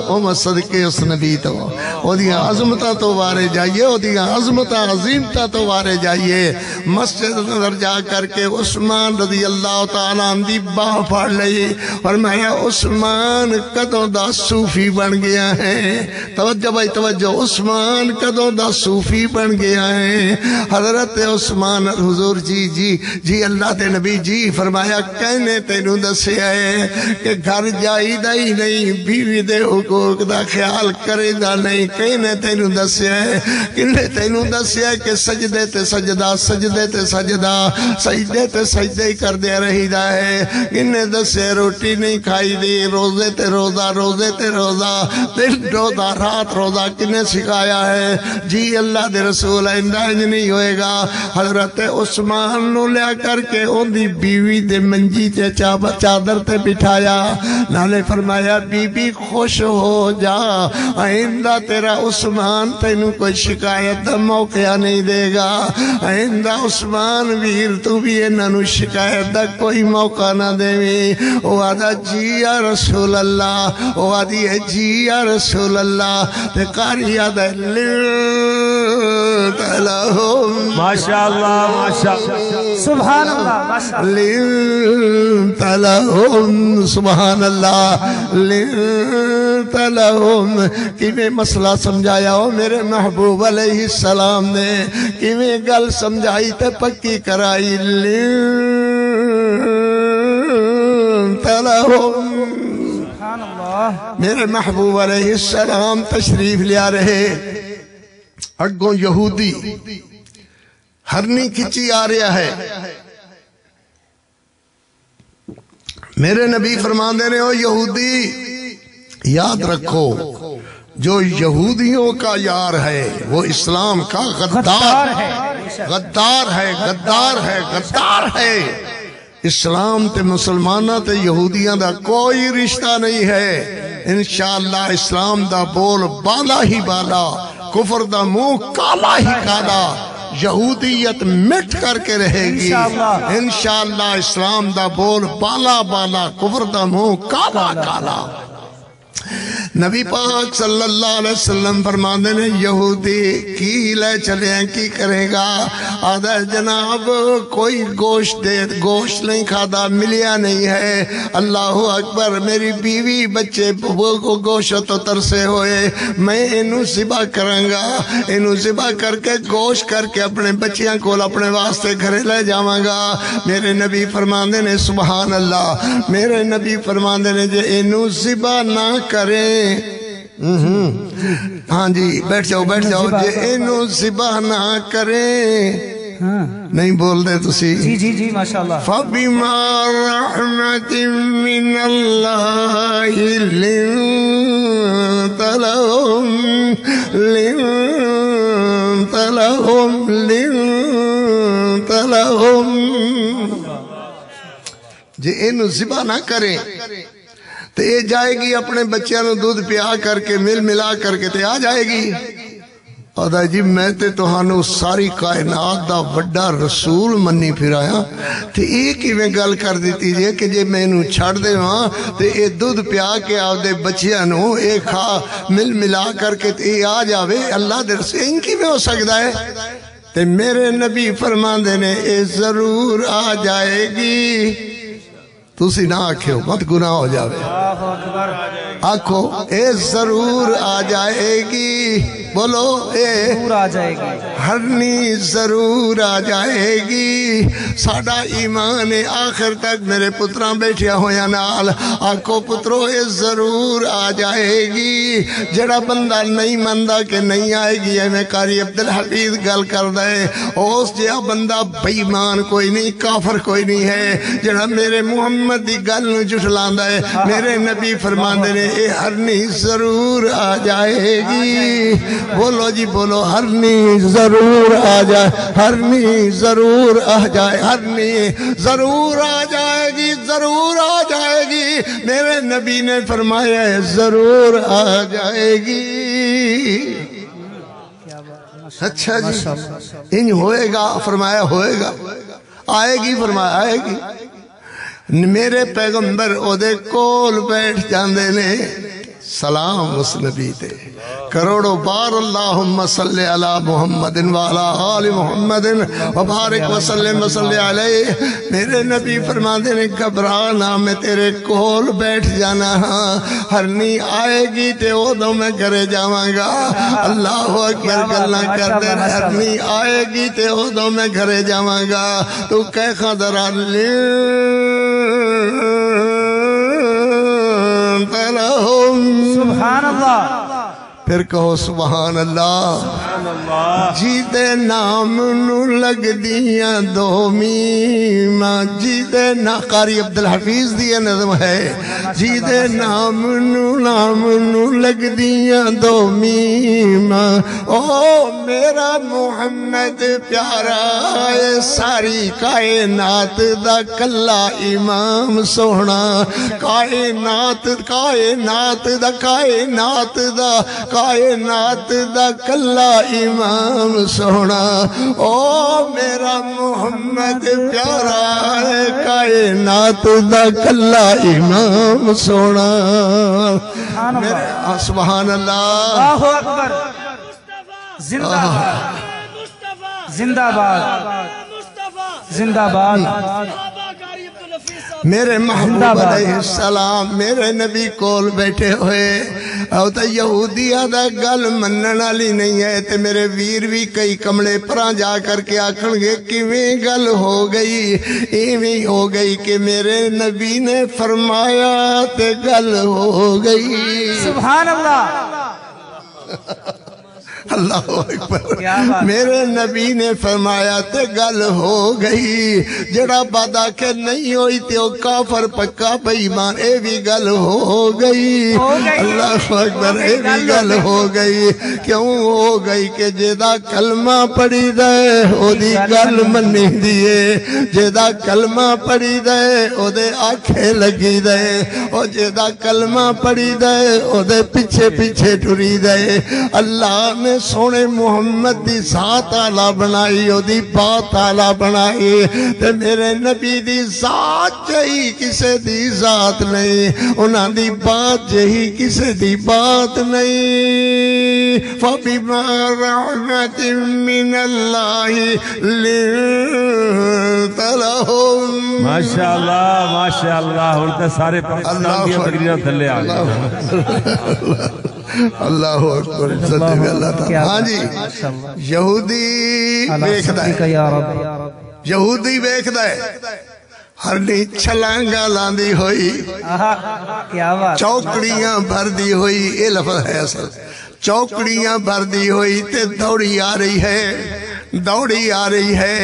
او مسد کے اس نبی تو۔ او دیا عظمتہ تو وارے جائیے، او دیا عظمتہ عظیمتہ تو وارے جائیے۔ مسجد نظر جا کر کے عثمان رضی اللہ تعالیٰ اندی باہ پھار لئی۔ فرمایا، عثمان کدوں دا صوفی بن گیا ہے؟ توجہ بھائی، توجہ۔ عثمان کدوں دا صوفی بن گیا ہے؟ حضرت عثمان، حضور جی جی جی اللہ تے نبی جی فرمایا، کہنے تینو دسیا ہے کہ گھر جائی دا ہی نہیں، بیوی دے حقوق دا خیال کرے دا نہیں۔ کہنے تینو دسیا ہے، کہنے تینو دسیا ہے کہ سجدے تے سجدہ، سجدے تے سجدہ، سجدے تے سجدے ہی کر دے رہی دا ہے۔ کہنے دسیا روٹی نہیں کھائی دی، روزے تے روزہ، روزے تے روزہ۔ دن روزہ، رات روزہ کنے سکھایا ہے۔ جی اللہ دے رسول آئندہ انج نہیں ہوئے گا۔ حضرت عثمان نو لیا کر کے ان دی بیوی دے منجی تے چادر تے بٹھایا۔ نالے فرمایا بی بی خوش ہو جا۔ آئندہ تیرا عثمان تینو کوئی شکایت دا موقع نہیں دے گا۔ آئندہ عثمان ویر، تو بھی انہاں شکایت دا کوئی موقع نہ دے وی او آدھا جی یا رسول اللہ۔ او آدھی ہے جی یا رسول اللہ۔ تے قاری آدھا لنت لهم ماشاء اللہ ماشاء سبحان اللہ ماشاء اللہ لنت لهم سبحان اللہ لنت لهم کیویں مسئلہ سمجھایا ہو میرے محبوب علیہ السلام نے؟ کیویں گل سمجھائی تے پکی کرائی؟ لنت لهم میرے محبوب علیہ السلام تشریف لیا رہے۔ اگوں یہودی ہرنی کھچی آ رہا ہے۔ میرے نبی فرماندے نے، او یہودی، یاد رکھو، جو یہودیوں کا یار ہے، وہ اسلام کا غدار ہے۔ ہے غدار ہے غدار ہے غدار ہے۔ اسلام تے مسلمانہ تے یہودیاں دا کوئی رشتہ نہیں ہے۔ انشاءاللہ اسلام دا بول بالا ہی بالا کفر دا منہ کالا ہی کالا یہودیت مٹ کر کے رہے گی۔ انشاءاللہ۔ اسلام دا بول بالا بالا کفر دا منہ کالا کالا۔ نبی پاک صلی اللہ علیہ وسلم فرماندے نے، یہودی کی لے چلے ہیں، کی کرے گا؟ آدھا جناب، کوئی گوشت دے، گوشت نہیں کھادا ملیا نہیں ہے۔ اللہ اکبر، میری بیوی، بچے کو گوشت تو ترسے ہوئے۔ میں انہوں ذبح کروں گا۔ انہوں ذبح کر کے، گوشت کر کے اپنے بچیاں کو اپنے واسطے گھرے لے جاواں گا۔ میرے نبی فرماندے نے، سبحان اللہ۔ میرے نبی فرماندے نے، جے انہوں ذبح نہ کریں ہاں جی بیٹھ جاؤ بیٹھ جاؤ جے انہوں ذبح نہ کریں ہاں۔ نہیں بول دے تسی۔ جی جی جی ماشاءاللہ۔ فبما رحمة من الله لنت لهم لنت لهم لنت لهم۔ جے اینو ذبح نہ کریں تے یہ جائے گی اپنے بچیاں نو دودھ پیا کر کے، مل ملا کر کے تے آ جائے گی۔ آدھا جی میں تے تہانوں ساری کائنات دا وڈا رسول منی پھرایا۔ تے ایک ہی میں گل کر دیتی جے کہ جے میں نو چھڑ دے وہاں تے اے دودھ پیا کے آو دے بچیاں نو اے کھا، مل ملا کر کے تے اے آ جاوے۔ اللہ در سے ان کی میں ہو سکتا ہے؟ تے میرے نبی فرمان دے نے، اے ضرور آ جائے گی۔ تسی نہ آکھو مت گناہ ہو جاوے۔ آکھو اے ضرور آ جائے گی۔ بولو اے دور آ جائے گی۔ ہرنی ضرور آ جائے گی۔ ساڈا ایمان آخر تک میرے پتراں بیٹھیا ہویا نال۔ آکھو پترو اے ضرور آ جائے گی۔ جڑا بندہ نہیں مندا کہ نہیں آئے گی اے میں قاری عبدالحفیظ گل کر دے اس جہا بندہ بےمان کوئی نہیں کافر کوئی نہیں ہے۔ جڑا میرے محمد دی گل نو جھٹلاندا ہے میرے نبی فرماندے نے اے ہرنی ضرور آ جائے گی۔ بولو جی بولو ہرنی ضرور آ جائے ہرنی ضرور آ جائے ہرنی ضرور آ جائے گی، ضرور آ جائے گی۔ میرے نبی نے فرمایا ہے ضرور آ جائے گی۔ اچھا جی ان ہوئے گا، فرمایا ہوئے گا۔ آئے گی، فرمایا آئے گی۔ میرے پیغمبر او دے کول پیٹھ جاندے نے۔ سلام اس نبی تے کروڑوں بار اللہم صلی علی محمد والا آل محمد وبارک وسلم وسلم علیہ۔ میرے نبی فرما دے نے، گھبرانا، میں تیرے کول بیٹھ جانا ہاں۔ ہرنی آئے گی تے او دو میں کرے جاواں گا۔ اللہ اکبر گلا کر دے ہرنی آئے گی تے او دو میں گھرے جاواں گا۔ تو کہہ خدر لهم سبحان اللہ۔ پھر کہو سبحان اللہ۔ جی نام نو لگ دیاں دو میمہ جی دے نا قاری عبدالحفیظ دیا نظم ہے۔ جی نام نو نام نو لگ دیاں دو میمہ او میرا محمد پیارا ہے ساری کائنات دا کلا امام سونا۔ کائنات کائنات دا کائنات دا کائنات دا کلا امام سونا او میرا محمد پیارا ہے کائنات دا کلا امام سونا۔ میرے سبحان اللہ۔ اللہ اکبر۔ زندہ باد زندہ باد۔ زندہ باد۔ میرے محبوب۔ علیہ السلام میرے نبی کول بیٹھے ہوئے او تا یہودی دا گل منن والی نہیں ہے تے میرے ویر بھی کئی کملے پراں جا کر کے آکھن گے کیویں گل ہو گئی ایویں ہو گئی کہ میرے نبی نے فرمایا تے گل ہو گئی سبحان اللہ اللہ اکبر. میرے نبی نے فرمایا تے گل ہو گئی۔ جڑا بادہ کہ نہیں ہوئی تے او کافر پکا بیمان اے بھی گل ہو گئی۔ ہو گئی۔ اللہ اکبر اے بھی گل ہو گئی۔ کیوں ہو گئی کہ جیدہ کلمہ پڑی دے او دی گل منی دیئے جیدہ کلمہ پڑی دے او دے آنکھیں لگی دے۔ او جیدہ کلمہ پڑی دے او دے پیچھے پیچھے ٹری دے۔ اللہ نے سونے محمد دی ذات آلہ بنائی او دی بات آلہ بنائی۔ تے میرے نبی دی ذات جہی کسے دی ذات نہیں انہاں دی بات جہی کسے دی بات نہیں۔ فَبِمَا رَحْمَةٍ مِّنَ اللَّهِ لِنْتَ لَهُمْ ماشاءاللہ ماشاءاللہ ہن تے سارے پاکستان دی تقریراں تھلے آ گئے۔ اللہ اکبر عزت ہے اللہ تعالی۔ ہاں جی یہودی ویکھدا ہے۔ یہودی ویکھدا ہے۔ ہر نی چھلانگا لاندی ہوئی آہا کیا بات چوکڑیاں بھر دی ہوئی یہ لفظ ہے اصل۔ چوکڑیاں بھر دی ہوئی تے دوڑی آ رہی ہے۔ دوڑی آ رہی ہے۔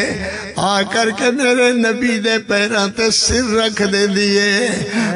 آ کر کے میرے نبی دے پیران تے سر رکھ دے دیئے۔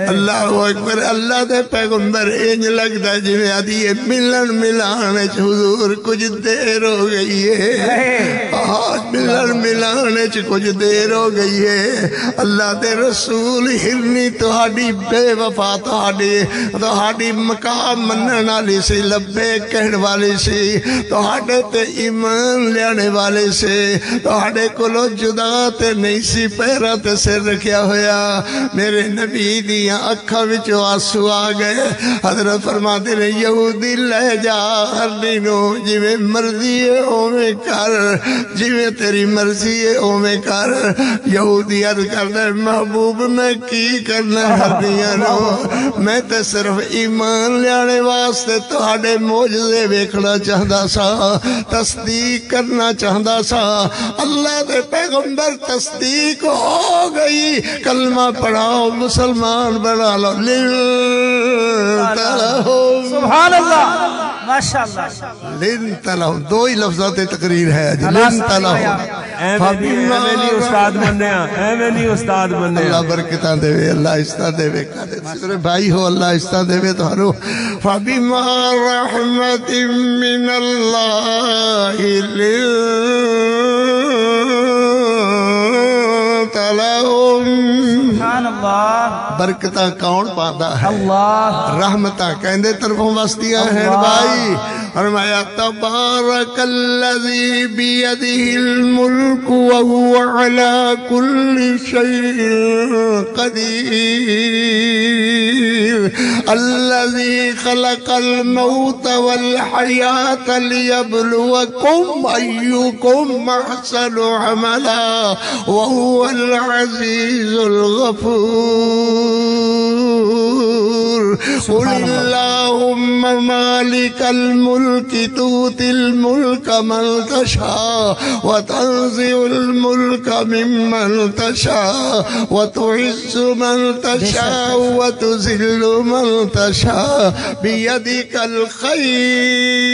اللہ اکبر، اللہ دے پیغمبر انج لگتا ہے جویں آدھی ملن ملانے چ حضور کچھ دیر ہو گئی ہے۔ آج ملن ملانے چ کچھ دیر ہو گئی ہے۔ اللہ دے رسول، ہرنی تہاڈی بے وفا تہاڈی تہاڈی مقام منن والی سی، لبے کہن والی سی، تہاڈے تے ایمان لیانے والے سے۔ تہاڈے کولو جدا تے نہیں سی، پیرا تے سر رکھیا ہویا۔ میرے نبی دیاں اکھاں وچوں آنسو آ گئے۔ حضرت فرماتے نے، یہودی لے جا، ہر دینوں جویں مرضی ہے، اوویں کر۔ جویں تیری مرضی ہے، اوویں کر۔ یہودی عرض کردا ہے، محبوب میں کی کرنا ہر دیاں نو میں تے صرف ایمان لیانے واسطے تہاڈے معجزے ویکھنا چاہدا سا۔ تصدیق کرنا چاہدا سا۔ اللہ دے پیغمبر تصدیق ہو گئی۔ کلمہ پڑھاؤ مسلمان بنا لو۔ سبحان اللہ۔ ماشاءاللہ۔ لن تلہم دو ہی لفظات تقریر ہے جی لن تلہم استاد ایویں نہیں استاد بنیا اللہ برکتاں دے وے اللہ دے۔ وے میرے بھائی ہو اللہ دے۔ وے تھانو فبما رحمت من اللہ لنت لهم سبحان اللہ۔ برکت کون پاتا ہے۔ اللہ۔ رحمت کہندے طرفوں وستیاں ہیں بھائی۔ فرمایا تبارک الذی بیدہ الملک وهو على كل شيء قدیر۔ الذي خلق الموت والحياة ليبلوكم أيكم أحسن عملا۔ وهو العزيز الغفور. قل اللهم مالك الملك تؤتي الملك من تشاء وتنزع الملك ممن تشاء وتعز من تشاء وتذل من تشاء. بيدك الخير.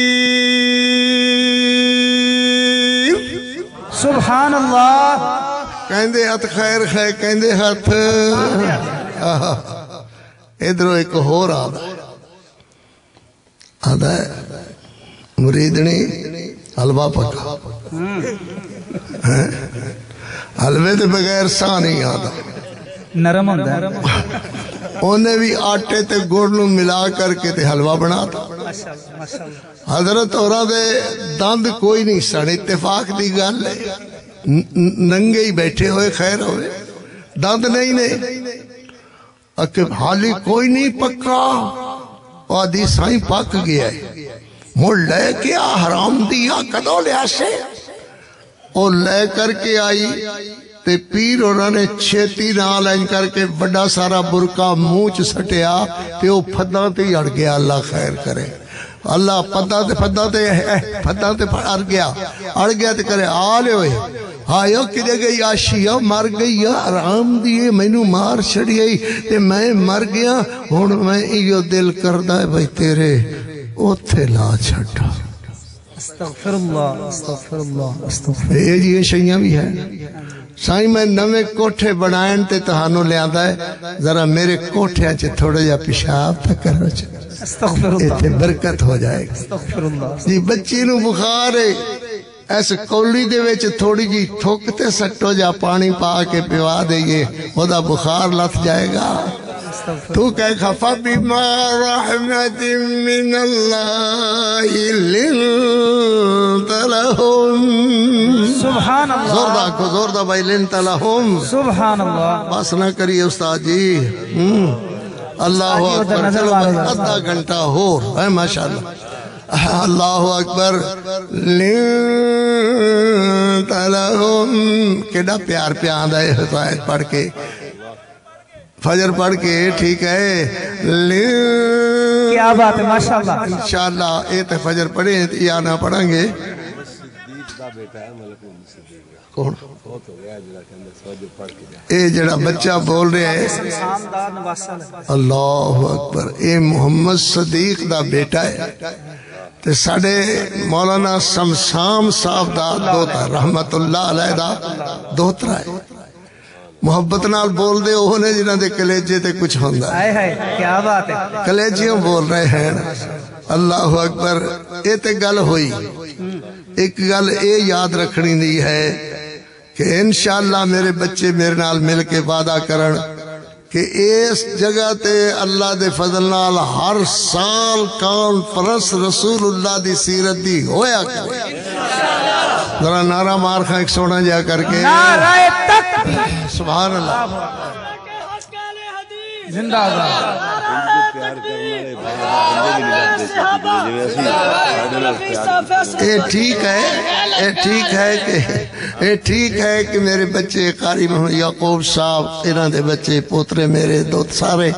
سبحان اللہ کہندے ہاتھ خیر ہے کہندے ہاتھ ادھروں ایک ہور آدھا آدھا ہے مریدنی حلوہ پکا ہیں؟ حلوے دے بغیر ساہ نہیں آدھا نرم ہوتا ہے انہیں بھی آٹے تے گڑ نو ملا کر کے تے حلوہ بنا تا حضرت اور دے دند کوئی نہیں سن ننگے ہی بیٹھے ہوئے، خیر ہوئے۔ دند نہیں نہیں۔ اکے، حالی کوئی نہیں پکا۔ آدھی سائیں پک گیا ہے۔ مڑ لے کے آ، حرام دیا، کدو لیا سے اور لے کر کے آئی تے پیر انہوں نے چھتی نال این کر کے بڑا سارا برکا موچ سٹیا تے وہ پھدہ تے اڑ گیا۔ اللہ خیر کرے۔ اللہ پھدہ تے پھدہ تے پھدہ تے اڑ گیا۔ اڑ گیا تے کرے آلے ہوئے ہایا کرے گئی آشیا مار گئی؟ آرام دیئے میں نو مار شڑی آئی تے میں مر گیا ہن میں ایو دل کردا ہے بھائی تیرے اوتھے لا چھٹا استغفر اللہ استغفر اللہ استغفر اے جی شیاں بھی ہے۔ سائیں میں نوے کوٹھے بڑھائیں تے تہانو لے آدھا ہے۔ ذرا میرے کوٹھے آچے تھوڑا جا پیشاب تک کرو چ۔ استغفر اللہ تے برکت ہو جائے گا استغفر اللہ جی بچی نو بخار ہے۔ اس کولی دے وچ تھوڑی جی ٹھوک تے سٹو جا پانی پا کے پیوا دئیے او دا بخار لتھ جائے گا۔ تو کہے خفا بما رحمت من اللہ لنت لہم سبحان اللہ۔ زور دا کو زور دا بھائی لنت لہم سبحان اللہ۔ بس نہ کریے استاد جی۔ اللہ اکبر چلو ادھا گھنٹہ ہو۔ اے ماشاءاللہ۔ اللہ اکبر. لنت لهم کیڑا پیار پیار ہے حسائد پڑھ کے. فجر پڑھ کے ٹھیک ہے. کیا بات ہے ماشاءاللہ. انشاءاللہ اے تے فجر پڑھیں یا نہ پڑھیں گے. کون؟ اے جڑا بچہ بول رہے ہے. اللہ اکبر. اے محمد صدیق دا بیٹا ہے۔ تے ساڑے مولانا سمسام صاحب دا دوتا رحمت اللہ علیہ دا دوترا ہے۔ محبت نال بول دے وہ نے جنہ دے کلیجے تے کچھ ہوندا ہے۔ کیا بات ہے؟ کلیجیوں بول رہے ہیں۔ اللہ اکبر یہ تے گل ہوئی۔ ایک گل اے یاد رکھنی نہیں ہے کہ انشاءاللہ میرے بچے میرے نال مل کے وعدہ کرن۔ کہ اس جگہ تے اللہ دے فضل نال ہر سال کانفرنس رسول اللہ دی سیرت دی ہویا کرے ذرا نعرہ مار خاں ایک سونا جا کر کے۔ نعرہ تک سبحان اللہ۔ زندہ آزاد۔ اے ٹھیک ہے اے ٹھیک ہے کہ اے ٹھیک ہے کہ میرے بچے قاری محمد یعقوب صاحب انہاں دے بچے پوترے میرے دو سارے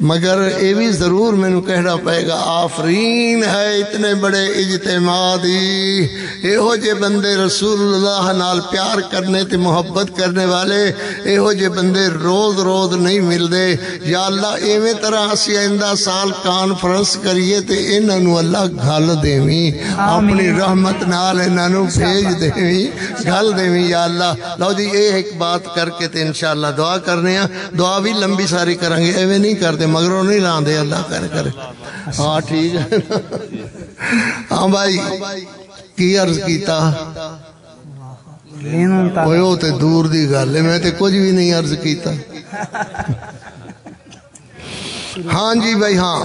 مگر اے بھی ضرور میں نو کہنا پائے گا آفرین ہے اتنے بڑے اجتماعی اے ہو جے بندے رسول اللہ نال پیار کرنے تے محبت کرنے والے اے ہو جے بندے روز روز نہیں مل دے یا اللہ ایویں طرح اسی آئندہ سال کانفرنس کریے تے انہاں نو اللہ گھل دیویں۔ اپنی رحمت نال انہاں نو بھیج دیویں گھل دیویں یا اللہ۔ لو جی اے ایک بات کر کے تے انشاءاللہ دعا کرنے ہیں دعا بھی لمبی ساری کریں گے ایویں نہیں کرتے مگروں نہیں لاندے اللہ کر کرے۔ ہاں ٹھیک ہے۔ ہاں بھائی کی عرض کیتا؟ اوئے او تے دور دی گل ہے۔ میں تے کچھ بھی نہیں عرض کیتا۔ ہاں جی بھائی ہاں۔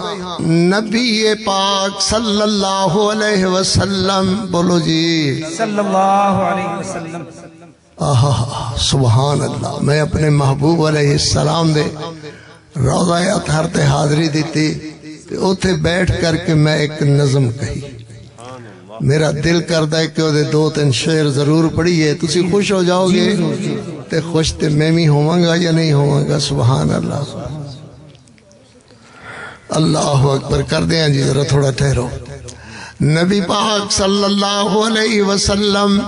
نبی پاک صلی اللہ علیہ وسلم بولو جی۔ صلی اللہ علیہ وسلم۔ آہا سبحان اللہ۔ میں اپنے محبوب علیہ السلام دے روضہ اطہر تے حاضری دیتی تے اوتھے بیٹھ کر کے میں ایک نظم کہی۔ میرا دل کردا ہے کہ او دو تین شعر ضرور پڑھیے۔ تسی خوش ہو جاؤ گے تے خوش تے میں بھی ہوواں گا یا نہیں ہوواں گا؟ سبحان اللہ۔ اللہ اکبر۔ کر دیں جی ذرا تھوڑا ٹھہرو۔ نبی پاک صلی اللہ علیہ وسلم۔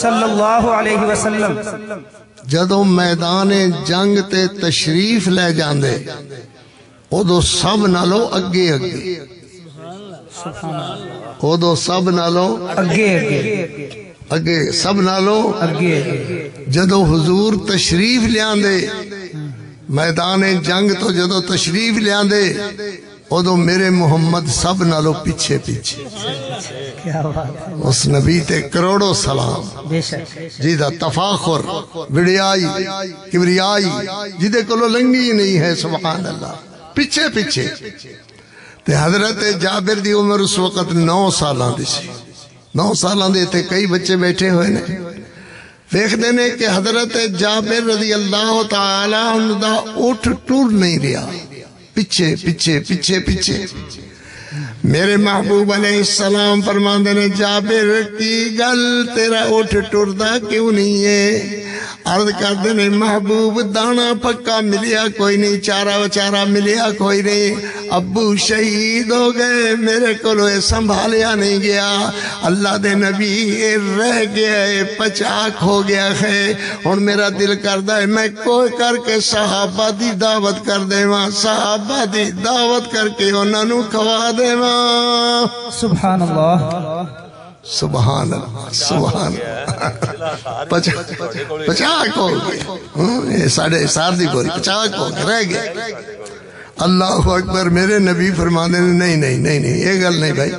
صلی اللہ علیہ وسلم۔ جدو میدان جنگ تے تشریف لے جاندے ادو سب نالو اگے اگے۔ ادو سب نالو اگے اگے۔ اگے سب نالو اگے اگے۔ جدو حضور تشریف لیاندے میدان جنگ تو جدو تشریف لیاندے ادو میرے محمد سب نالو پیچھے پیچھے۔ اس نبی تے کروڑوں سلام۔ جی دا تفاخر وڑیائی کبریائی جدے کلو لنگی ہی نہیں ہے سبحان اللہ۔ پیچھے پیچھے۔ تے حضرت جابر دی عمر اس وقت نو سالاں دی سی۔ نو سالاں دے تے کئی بچے بیٹھے ہوئے نے۔ دیکھ دینے کہ حضرت جابر رضی اللہ تعالی عنہ دا اٹھ ٹور نہیں رہا پیچھے پیچھے پیچھے پیچھے میرے محبوب علیہ السلام فرماندے نے، جابر، کی گل تیرا اٹھ ٹردا کیوں نہیں ہے؟ عرض کردے نے، محبوب دانا پکا ملیا کوئی نہیں، چارہ وچارہ ملیا کوئی نہیں۔ ابو شہید ہو گئے، میرے کو سنبھالیا نہیں گیا۔ اللہ دے نبی اے رہ گیا ہے پچاک ہو گیا ہے۔ ہن میرا دل کردا ہے، میں کوئی کر کے صحابہ دی دعوت کر دیواں، صحابہ دی دعوت کر کے انہاں نو کھوا دیواں۔ سبحان اللہ سبحان اللہ سبحان اللہ پچاک ہو گیا ساڑھے سار دی گوری پچاک ہو گیا رہ گئے۔ اللہ اکبر، میرے نبی فرمانے نہیں نہیں نہیں نہیں، یہ گل نہیں بھائی۔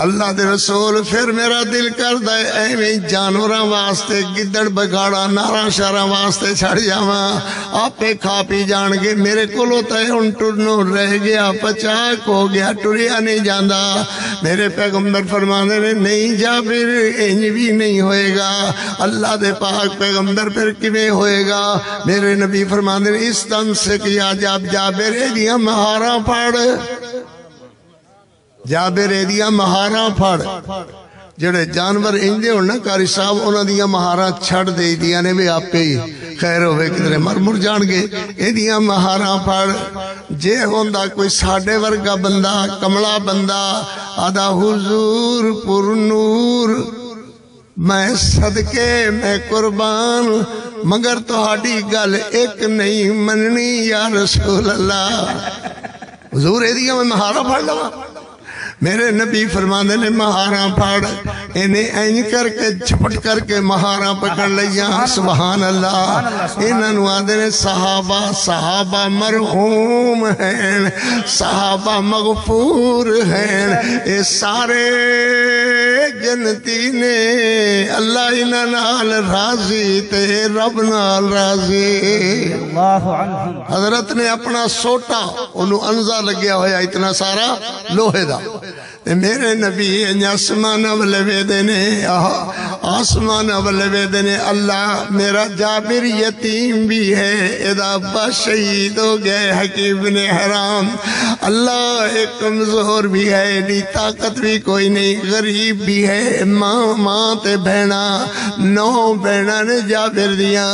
اللہ دے رسول پھر میرا دل کر دے ایویں جانوراں واسطے، گدڑ بگاڑا نارا شارا واسطے چھڑ جاواں۔ آپے کھا پی جان گے، میرے کولو تے ہن ٹرنو رہ گیا، پچاک ہو گیا، ٹریا نہیں جاندا۔ میرے پیغمبر فرمانے نے، نہیں جا پھر انج بھی نہیں ہوئے گا۔ اللہ دے پاک پیغمبر پھر کیویں ہوئے گا؟ میرے نبی فرمانے نے، اس دم سے کیا جاب جابر دیاں مہاراں پڑھ جابر دیا مہاراں پھڑ۔ جڑے جانور انجے ہونا کاری صاحب، انہاں دیا مہاراں چھڑ دے دیا نے بھی آپ ہی۔ خیر ہوئے کدھرے مر مر جان گے۔ اے مہاراں پھڑ۔ جے ہوندا کوئی ساڑھے ورگا بندہ، کملا بندہ، آدھا حضور پر نور۔ میں صدقے، میں قربان، مگر تہاڈی گل ایک نہیں مننی یا رسول اللہ۔ حضور، اے دیا میں مہارا پھڑ لوا میرے نبی فرمانے نے مہارا پھڑ انہیں این کر کے جھپٹ کر کے مہارا پکڑ لیا سبحان اللہ۔ انہاں نو آندے نے صحابہ صحابہ مرحوم ہیں صحابہ مغفور ہیں۔ اے سارے جنتی نے اللہ انہاں نال راضی تے رب نال راضی۔ حضرت نے اپنا سوٹا انہوں انزا لگیا ہویا اتنا سارا لوہے دا۔ だ。میرے نبی آسمان والے ویدے نے آسمان والے ویدے نے اللہ میرا جابر یتیم بھی ہے۔ ادا ابا شہید ہو گئے حکیم بن حرام۔ اللہ ایک کمزور بھی ہے نی طاقت بھی کوئی نہیں غریب بھی ہے۔ ماں ماں تے بہنا نو بہنا نے جابر دیا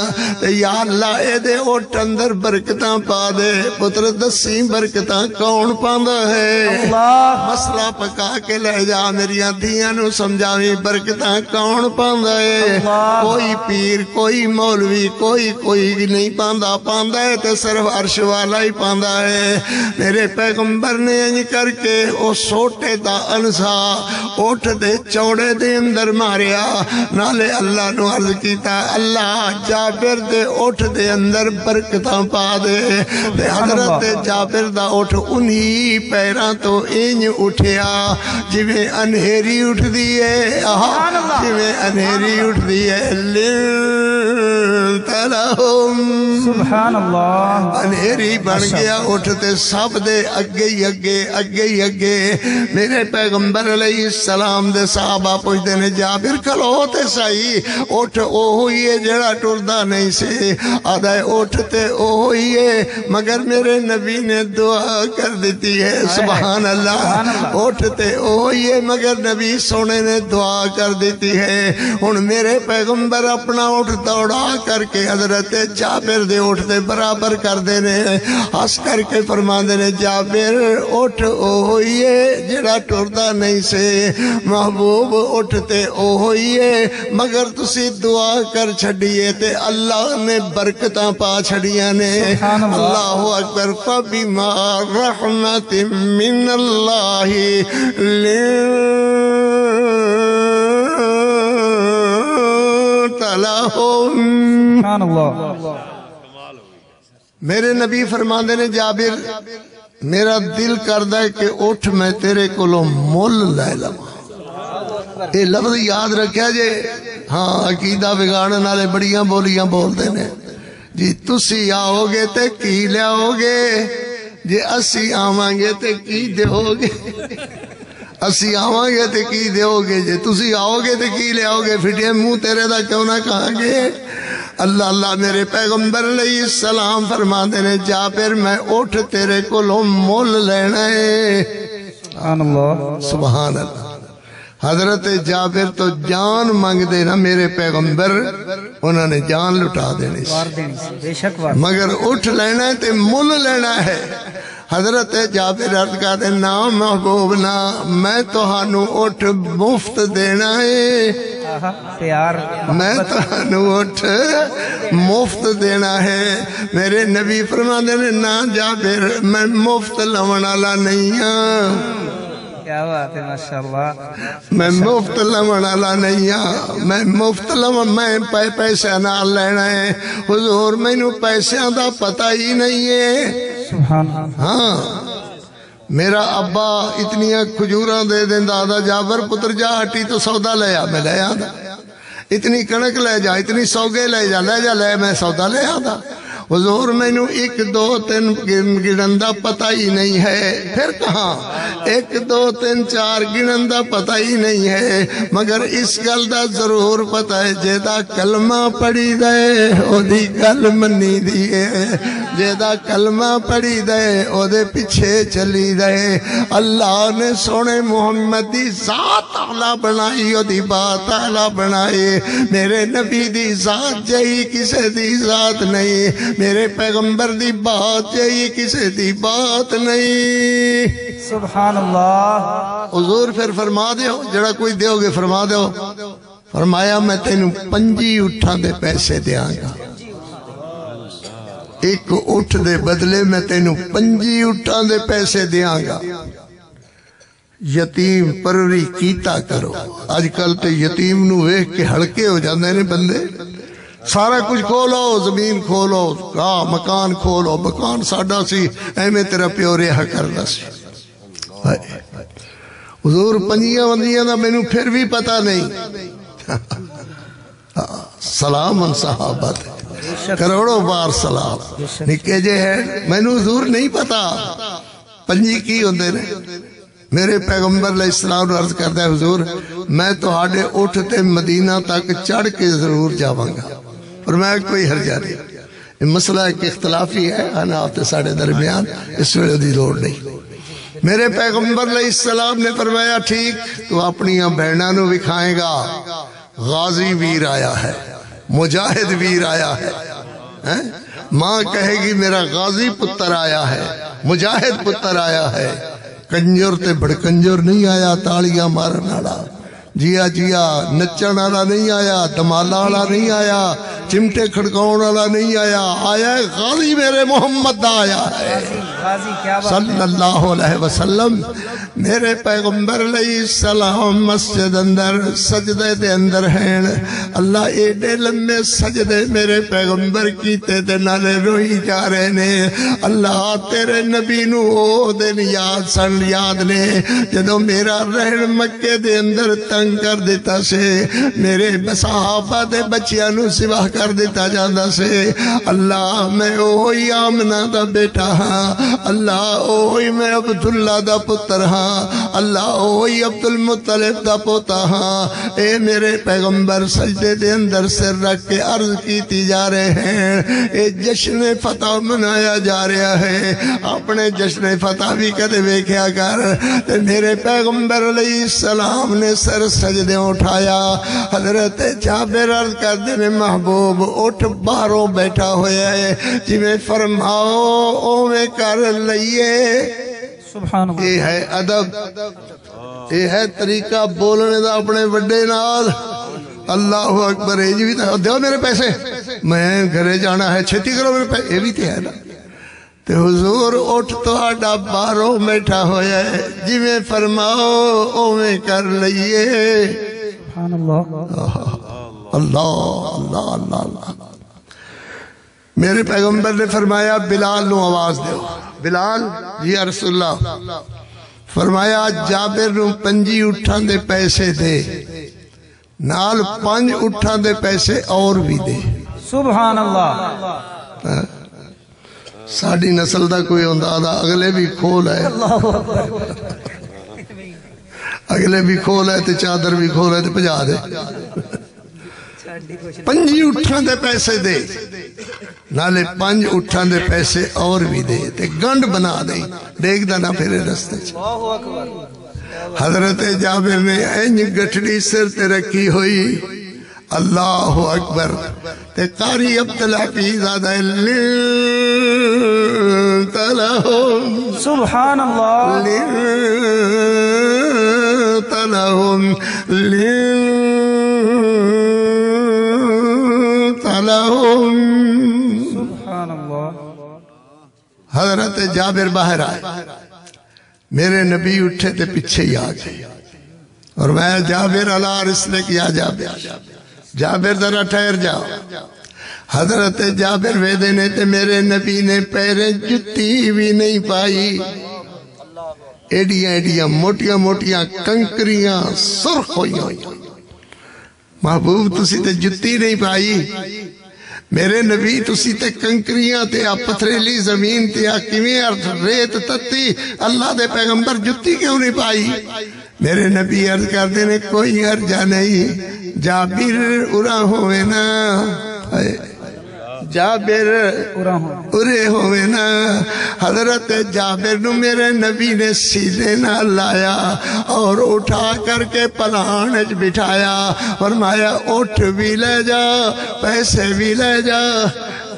یا اللہ اے دے اوٹ اندر برکتاں پا دے۔ پتر دسی برکتاں کون پاندا ہے؟ مسئلہ پکا کے لے جا میری دھیاں نو سمجھاویں برکتاں کون پاندا ہے کوئی پیر کوئی مولوی کوئی کوئی نہیں پاندا پاندا ہے تے صرف عرش والا ہی پاندا ہے میرے پیغمبر نے انج کر کے او سوٹے دا انسا اٹھ دے چوڑے دے اندر ماریا۔ نالے اللہ نو عرض کیتا اللہ جابر دے اٹھ دے اندر برکتاں پا دے۔ تے حضرت جابر دا اٹھ انہی پیراں تو انج اٹھے جویں انہیری اٹھ دیئے ہے جویں انہیری اٹھ دیئے ہے لہم سبحان اللہ انہیری بن گیا اٹھتے سب دے اگے اگے اگے اگے میرے پیغمبر علیہ السلام دے صحابہ پوچھدے نے جابر کھلو تے سہی اٹھ اوہی ہے جڑا ٹردہ نہیں سے آدھائے اٹھتے تے اوہی مگر میرے نبی نے دعا کر دیتی ہے سبحان اللہ اٹھ فرماتے اوہی ہے مگر نبی سونے نے دعا کر دیتی ہے۔ ان میرے پیغمبر اپنا اٹھ دوڑا کر کے حضرت جابر دے اٹھ دے برابر کر دینے ہس کر کے فرما دینے جابر اٹھ اوہی ہے جڑا ٹردا نہیں سے۔ محبوب اٹھ تے او یہ مگر تسی دعا کر چھڑیے تے اللہ نے برکتاں پا چھڑیاں نے۔ اللہ اکبر فبما رحمت من اللہ۔ میرے نبی فرماندے نے، جابر، میرا دل کردہ ہے کہ اٹھ میں تیرے کلو مل لے لواں۔ اے لفظ یاد رکھا جے۔ ہاں عقیدہ بگاڑن والے بڑیاں بولیاں بول دینے جی تسی آو گے تے کی لیاؤ گے جی اسی آمانگے تے کی دے ہوگے ਅਸੀਂ ਆਵਾਂਗੇ ਤੇ ਕੀ ਦਿਓਗੇ ਜੇ ਤੁਸੀਂ ਆਓਗੇ ਤੇ ਕੀ ਲਿਆਓਗੇ ਫਿਟੇ ਮੂੰਹ ਤੇਰੇ ਦਾ ਕਿਉਂ ਨਾ ਕਹਾਂਗੇ ਅੱਲਾ ਅੱਲਾ ਮੇਰੇ ਪੈਗੰਬਰ ਲਈ ਸਲਾਮ ਫਰਮਾਉਂਦੇ ਨੇ ਜਾਬਿਰ ਮੈਂ ਉੱਠ ਤੇਰੇ ਕੋਲੋਂ ਮੁੱਲ ਲੈਣਾ ਏ سبحان اللہ ਸੁਭਾਨ ਅੱਲਾ ਹਜ਼ਰਤ ਜਾਬਿਰ ਤੋਂ ਜਾਨ ਮੰਗਦੇ ਨਾ ਮੇਰੇ ਪੈਗੰਬਰ ਉਹਨਾਂ ਨੇ ਜਾਨ ਲੁਟਾ ਦੇਣੀ ਸੀ وار دینی سی بے شک وار ਮਗਰ ਉੱਠ ਲੈਣਾ ਹੈ ਤੇ ਮੁੱਲ ਲੈਣਾ ਹੈ حضرت جابر عرض کہتے نا محبوب نا میں تہانو اٹھ مفت دینا ہے۔ پیار میں تہانو اٹھ مفت دینا ہے۔ میرے نبی فرما نے نا جابر میں مفت لون والا نہیں ہاں۔ کیا بات ہے ماشاءاللہ۔ میں مفت لون والا نہیں ہاں۔ میں مفت لون میں پے پیسے نال لینا ہے۔ حضور مینوں پیسیاں دا پتہ ہی نہیں ہے۔ سبحان ہاں۔ میرا ابا اتنی کھجوراں دے دیندا آدا جابر پتر جا ہٹی تو سودا لے آ، میں لے آندا۔ اتنی کنک لے جا، اتنی سوگے لے جا لے جا، لے، میں سودا لے آندا۔ حضور مینو ایک دو تین گنن دا پتہ ہی نہیں ہے۔ پھر کہاں؟ ایک دو تین چار گنن دا پتہ ہی نہیں ہے۔ مگر اس گل دا ضرور پتہ ہے جیدا کلمہ پڑھی دے، او دی گل منی دی ہے۔ جیدا کلمہ پڑھی دے، او دے پیچھے چلی دے۔ اللہ نے سونے محمد ذات اعلیٰ بنائی، او دی بات اعلیٰ بنائی۔ میرے نبی دی ذات جئی کسے دی ذات نہیں میرے پیغمبر دی بات جئی کسے دی بات نہیں۔ سبحان اللہ۔ حضور پھر فرما دیو جڑا کوئی دیو گے فرما دیو فرمایا میں تینوں پنجی اٹھا دے پیسے دیاں گا ایک اٹھ دے بدلے میں تینوں پنجی اٹھا دے پیسے دیاں گا یتیم پروری کیتا کرو۔ آج کل تے یتیم نو ویکھ کے ہڑکے ہو جاندے نے بندے۔ سارا کچھ کھولو، زمین کھولو کہا مکان کھولو، مکان ساڈا سی، ایویں تیرا پیو رہا کردا سی۔ ہائے۔ حضور پنجیاں وندیاں دا مینوں پھر بھی پتہ نہیں۔ سلام ان صحابت کروڑوں بار سلام۔ نکے جے ہے، مینوں حضور نہیں پتا پنجی کی ہوندے نے؟ میرے پیغمبر علیہ السلام نے عرض کرتا ہے، حضور، میں تہاڈے اٹھ تے مدینہ تک چڑھ کے ضرور جاواں گا۔ اور میں کوئی حرجہ نہیں۔ مسئلہ ایک اختلافی ہے، آنا آپ ساڑھے درمیان، اس ویلے دی لوڑ نہیں۔ میرے پیغمبر علیہ السلام نے فرمایا، ٹھیک، تو اپنی بہنوں نو وکھائے گا۔ غازی ویر آیا ہے، مجاہد ویر آیا ہے۔ ہاں؟ ماں کہے گی، میرا غازی پتر آیا ہے، مجاہد پتر آیا ہے۔ کنجر تے بڑکنجر نہیں آیا، تالیاں مارن والا۔ جیا جیا نچن والا نہیں آیا دمالا والا نہیں آیا چمٹے کھڑکاؤن والا نہیں آیا آیا ہے غازی میرے محمد دا آیا ہے۔ صلی اللہ علیہ وسلم میرے پیغمبر لئی سلام مسجد اندر سجدے دے اندر ہیں۔ اللہ ایڈے لمبے سجدے میرے پیغمبر کیتے تے نالے روئی جا رہے نے۔ اللہ تیرے نبی نو او دن یاد سن یاد نے۔ جدو میرا رہن مکے دے اندر تنگ کر دیتا سے، میرے صحابہ دے بچیاں نو سوا کر دیتا جاندہ سے۔ اللہ میں اوہی آمنہ دا بیٹا ہاں اللہ اوہی میں عبداللہ دا پتر ہاں اللہ اوہی عبدالمطلب دا پوتا ہاں۔ اے میرے پیغمبر سجدے دے اندر سر رکھ کے عرض کیتی جا رہے ہیں۔ اے جشن فتح منایا جا رہا ہے۔ اپنے جشن فتح بھی کدے ویکھیا کر، تے میرے پیغمبر علیہ السلام نے سر سجدے اٹھایا۔ حضرت جابر عرض کر دینے محبوب اٹھ باہروں بیٹھا ہویا ہے۔ جی میں فرماؤ او میں کر لئیے۔ سبحان اللہ۔ یہ ہے ادب۔ یہ ہے طریقہ بولنے دا اپنے وڈے نال۔ اللہ اکبر یہ بھی دیو میرے پیسے۔ میں گھرے جانا ہے چھتی کرو میرے پیسے یہ بھی تو ہے نا۔ تے حضور اٹھ تو آڈا باروں بیٹھا ہویا ہے۔ جی میں فرماؤ او میں کر لئیے۔ سبحان اللہ اللہ اللہ اللہ۔ اللہ میرے پیغمبر نے فرمایا بلال نو آواز دیو۔ بلال جی یا رسول اللہ۔ فرمایا جابر نو پنجی اٹھان دے پیسے دے۔ نال پنج اٹھان دے پیسے اور بھی دے۔ سبحان اللہ ساڑی نسل دا کوئی اندازہ اگلے بھی کھول ہے۔ اگلے بھی کھول ہے تے چادر بھی کھول ہے تے پجا دے۔ پنجی اٹھان دے پیسے دے۔ نالے پنج اٹھان دے پیسے اور بھی دے۔ تے گنڈ بنا دے۔ دیکھ دا نہ پھرے رستے چ۔ حضرت جابر نے اینج گٹھڑی سر تے رکھی ہوئی۔ اللہ اکبر تے قاری عبدالحفیظ آدھا لِلْتَلَهُمْ سبحان اللہ لِلْتَلَهُمْ لِلْتَلَهُمْ سبحان اللہ حضرت جابر باہر آئے۔ میرے نبی اٹھے تے پیچھے ہی آ گئے۔ اور میں جابر اللہ رس نے کیا جابر جابر ذرا ٹھہر جاؤ۔ حضرت جابر ویدے نے تے میرے نبی نے پیرے جتی بھی نہیں پائی۔ ایڈیاں ایڈیاں موٹیاں موٹیاں کنکریاں سرخ ہوئی ہوئی۔ محبوب تسی تے جتی نہیں پائی۔ میرے نبی تسی تے کنکریاں تے آ پتھریلی زمین تے آ کیویں ارد ریت تتی۔ اللہ دے پیغمبر جتی کیوں نہیں پائی؟ میرے نبی عرض کر دینے کوئی ارجا نہیں، جابر ارا ہوئے نا۔ جابر ارے ہوئے نا۔ حضرت جابر نو میرے نبی نے سیدھے نہ لایا اور اٹھا کر کے پلانچ بٹھایا۔ فرمایا، اٹھ بھی لے جا، پیسے بھی لے جا۔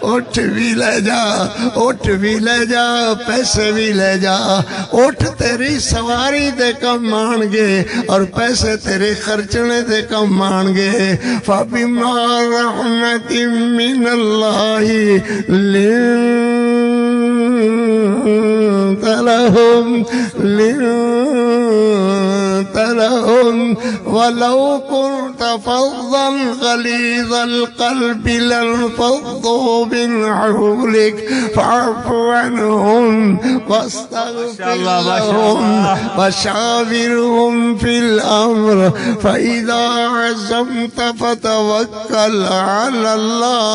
اٹھ بھی لے جا، اٹھ بھی لے جا، پیسے بھی لے جا۔ اٹھ تیری سواری دے کم مان گے اور پیسے تیرے خرچنے دے کم مان گے۔ فَبِمَا رَحْمَةٍ مِّنَ اللَّهِ لِنْتَ لَهُمْ لِنْتَ لَهُمْ وَلَوْ كُنْتَ فَظًّا غَلِيظَ الْقَلْبِ لَانفَضُّوا مِنْ حَوْلِكَ فَاعْفُ عَنْهُمْ وَاسْتَغْفِرْ لَهُمْ وَشَاوِرْهُمْ فِي الْأَمْرِ. فَإِذَا عَزَمْتَ فَتَوَكَّلْ عَلَى اللَّهِ.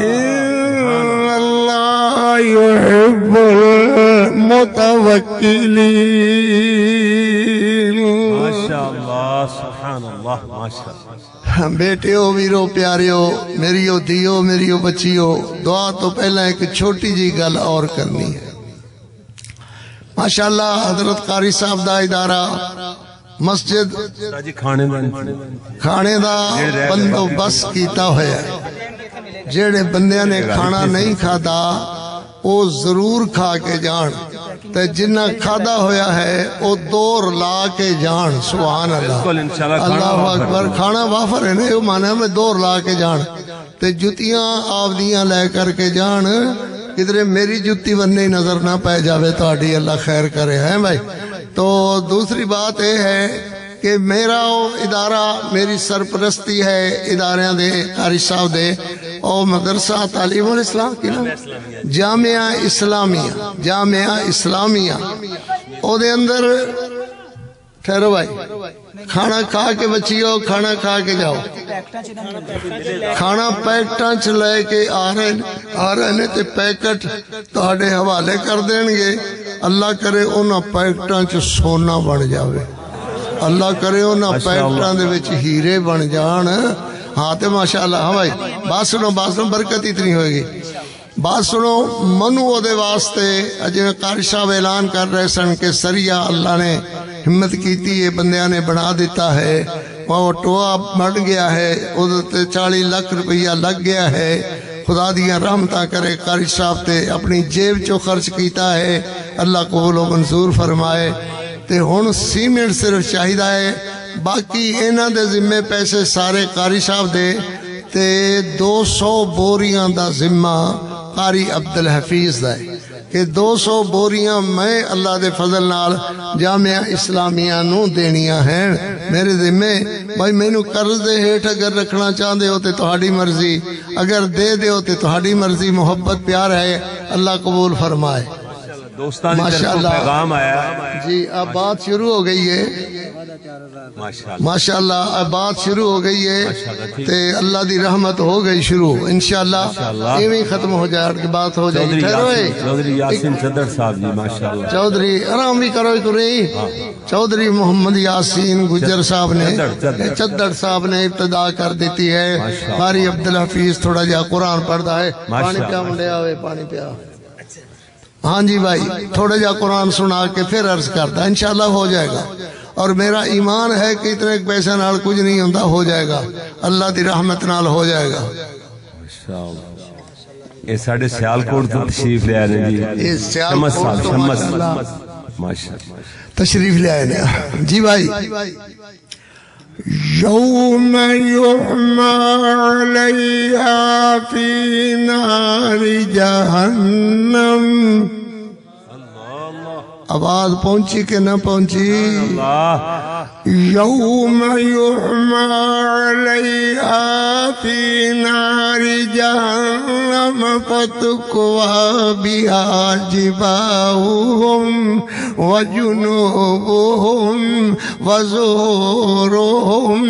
إِنَّ اللَّهَ يُحِبُّ المتوکلین ماشاءاللہ سبحان اللہ ماشاءاللہ۔ بیٹیو ویرو پیاریو میریو دیو میریو بچیو دعا تو پہلا ایک چھوٹی جی گل اور کرنی ہے۔ ماشاءاللہ حضرت قاری صاحب دا ادارہ مسجد جی کھانے دا دا بندوبست کیتا ہویا ہے۔ جیڑے بندیاں نے کھانا نہیں کھادا وہ ضرور کھا کے جان۔ تے جنہ کھادا ہویا ہے وہ دور لا کے جان۔ سبحان اللہ۔ اللہ اکبر۔ کھانا وافر ہے نا مانا میں دور لا کے جان۔ تے جتیاں آودیاں لے کر کے جان کدھر میری جتی بننے نظر نہ پہ جاوے تو اللہ خیر کرے ہیں بھائی؟ تو دوسری بات یہ ہے کہ میرا وہ ادارہ میری سرپرستی ہے اداریاں دے قاری صاحب دے، او مدرسہ تعلیم الاسلام کی نا؟ جامعہ اسلامیہ جامعہ اسلامیہ۔ او دے اندر ٹھہرو بھائی، کھانا کھا کے بچیو کھانا کھا کے جاؤ۔ کھانا پیکٹاں چ لے کے آ رہے نے آ رہے نے تے پیکٹ تہاڈے حوالے کر دین گے۔ اللہ کرے انہاں پیکٹاں چ سونا بن جاوے۔ اللہ کرے انہاں پیکٹاں دے وچ ہیرے بن جان۔ ہاں تے ماشاءاللہ ہاں بھائی بات سنو بات سنو برکت اتنی ہوئے گی۔ بات سنو منو او دے واسطے اجے قاری صاحب اعلان کر رہے سن کہ سریا اللہ نے ہمت کیتی ہے بندیاں نے بنا دیتا ہے۔ وہ ٹوا بڑھ گیا ہے ادھر چالی لاکھ روپیہ لگ گیا ہے۔ خدا دیا رحمتہ کرے قاری صاحب تے اپنی جیب چو خرچ کیتا ہے۔ اللہ قبول و منظور فرمائے۔ تے ہن سیمنٹ صرف چاہیدہ ہے، باقی اینا دے ذمہ پیسے سارے قاری صاحب دے، تے دو سو بوریاں دا ذمہ قاری عبدالحفیظ دا ہے۔ کہ دو سو بوریاں میں اللہ دے فضل نال جامعہ اسلامیہ نو دینیاں ہیں۔ میرے ذمہ بھائی میں نو قرض دے ہیٹ اگر رکھنا چاہتے ہو تے تہاڈی مرضی، اگر دے دے ہو تے تہاڈی مرضی، محبت، پیار ہے، اللہ قبول فرمائے۔ دوستان کی طرف ماشاءاللہ۔ پیغام آیا جی اب بات شروع ہو گئی ہے۔ ماشاءاللہ۔ اب بات شروع ہو گئی ہے۔ تے اللہ دی رحمت ہو گئی شروع انشاءاللہ۔ ایویں ختم ہو جائے کہ بات ہو جائے۔ اے۔ یاسین چودھری یاسین صدر صاحب جی ماشاءاللہ۔ چودھری آرام بھی کرو ایک رہی۔ چودھری محمد یاسین گجر صاحب نے چدر، صاحب نے ابتدا کر دیتی ہے۔ قاری عبدالحفیظ تھوڑا جا قرآن پڑھتا ہے۔ پانی۔ پیا منڈے آوے پانی پیا۔ ہاں جی بھائی تھوڑا جا قرآن سنا کے پھر عرض کرتا انشاءاللہ ہو جائے گا۔ اور میرا ایمان ہے کہ اتنے پیسے نال کچھ نہیں ہوتا ہو جائے گا۔ اللہ دی رحمت نال ہو جائے گا۔ یہ ساڑھے سیالکوٹ تو تشریف لے آنے جی۔ شمس صاحب شمس۔ ماشاءاللہ۔ تشریف لے آئے نے۔ جی بھائی يوم يحمى عليها في نار جهنم. آواز پہنچی کہ نہ پہنچی؟ یوم یحما علیہا فی نار جہنم فتکوا بها جباہهم وجنوبهم وزورهم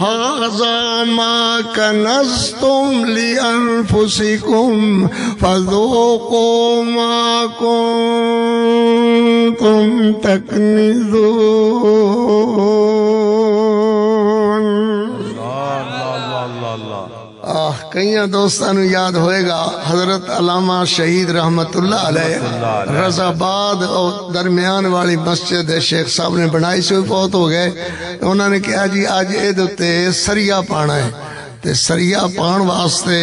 هذا ما كنزتم لأنفسكم فذوقوا ما كنتم تكنزون. آہ کئیاں دوستانو یاد ہوئے گا حضرت علامہ شہید رحمت اللہ علیہ رضا باد اور درمیان والی مسجد شیخ صاحب نے بنائی سے بہت ہو گئے۔ انہوں نے کہا جی آج دوتے سریا پانا ہے۔ تے سریا پان واسطے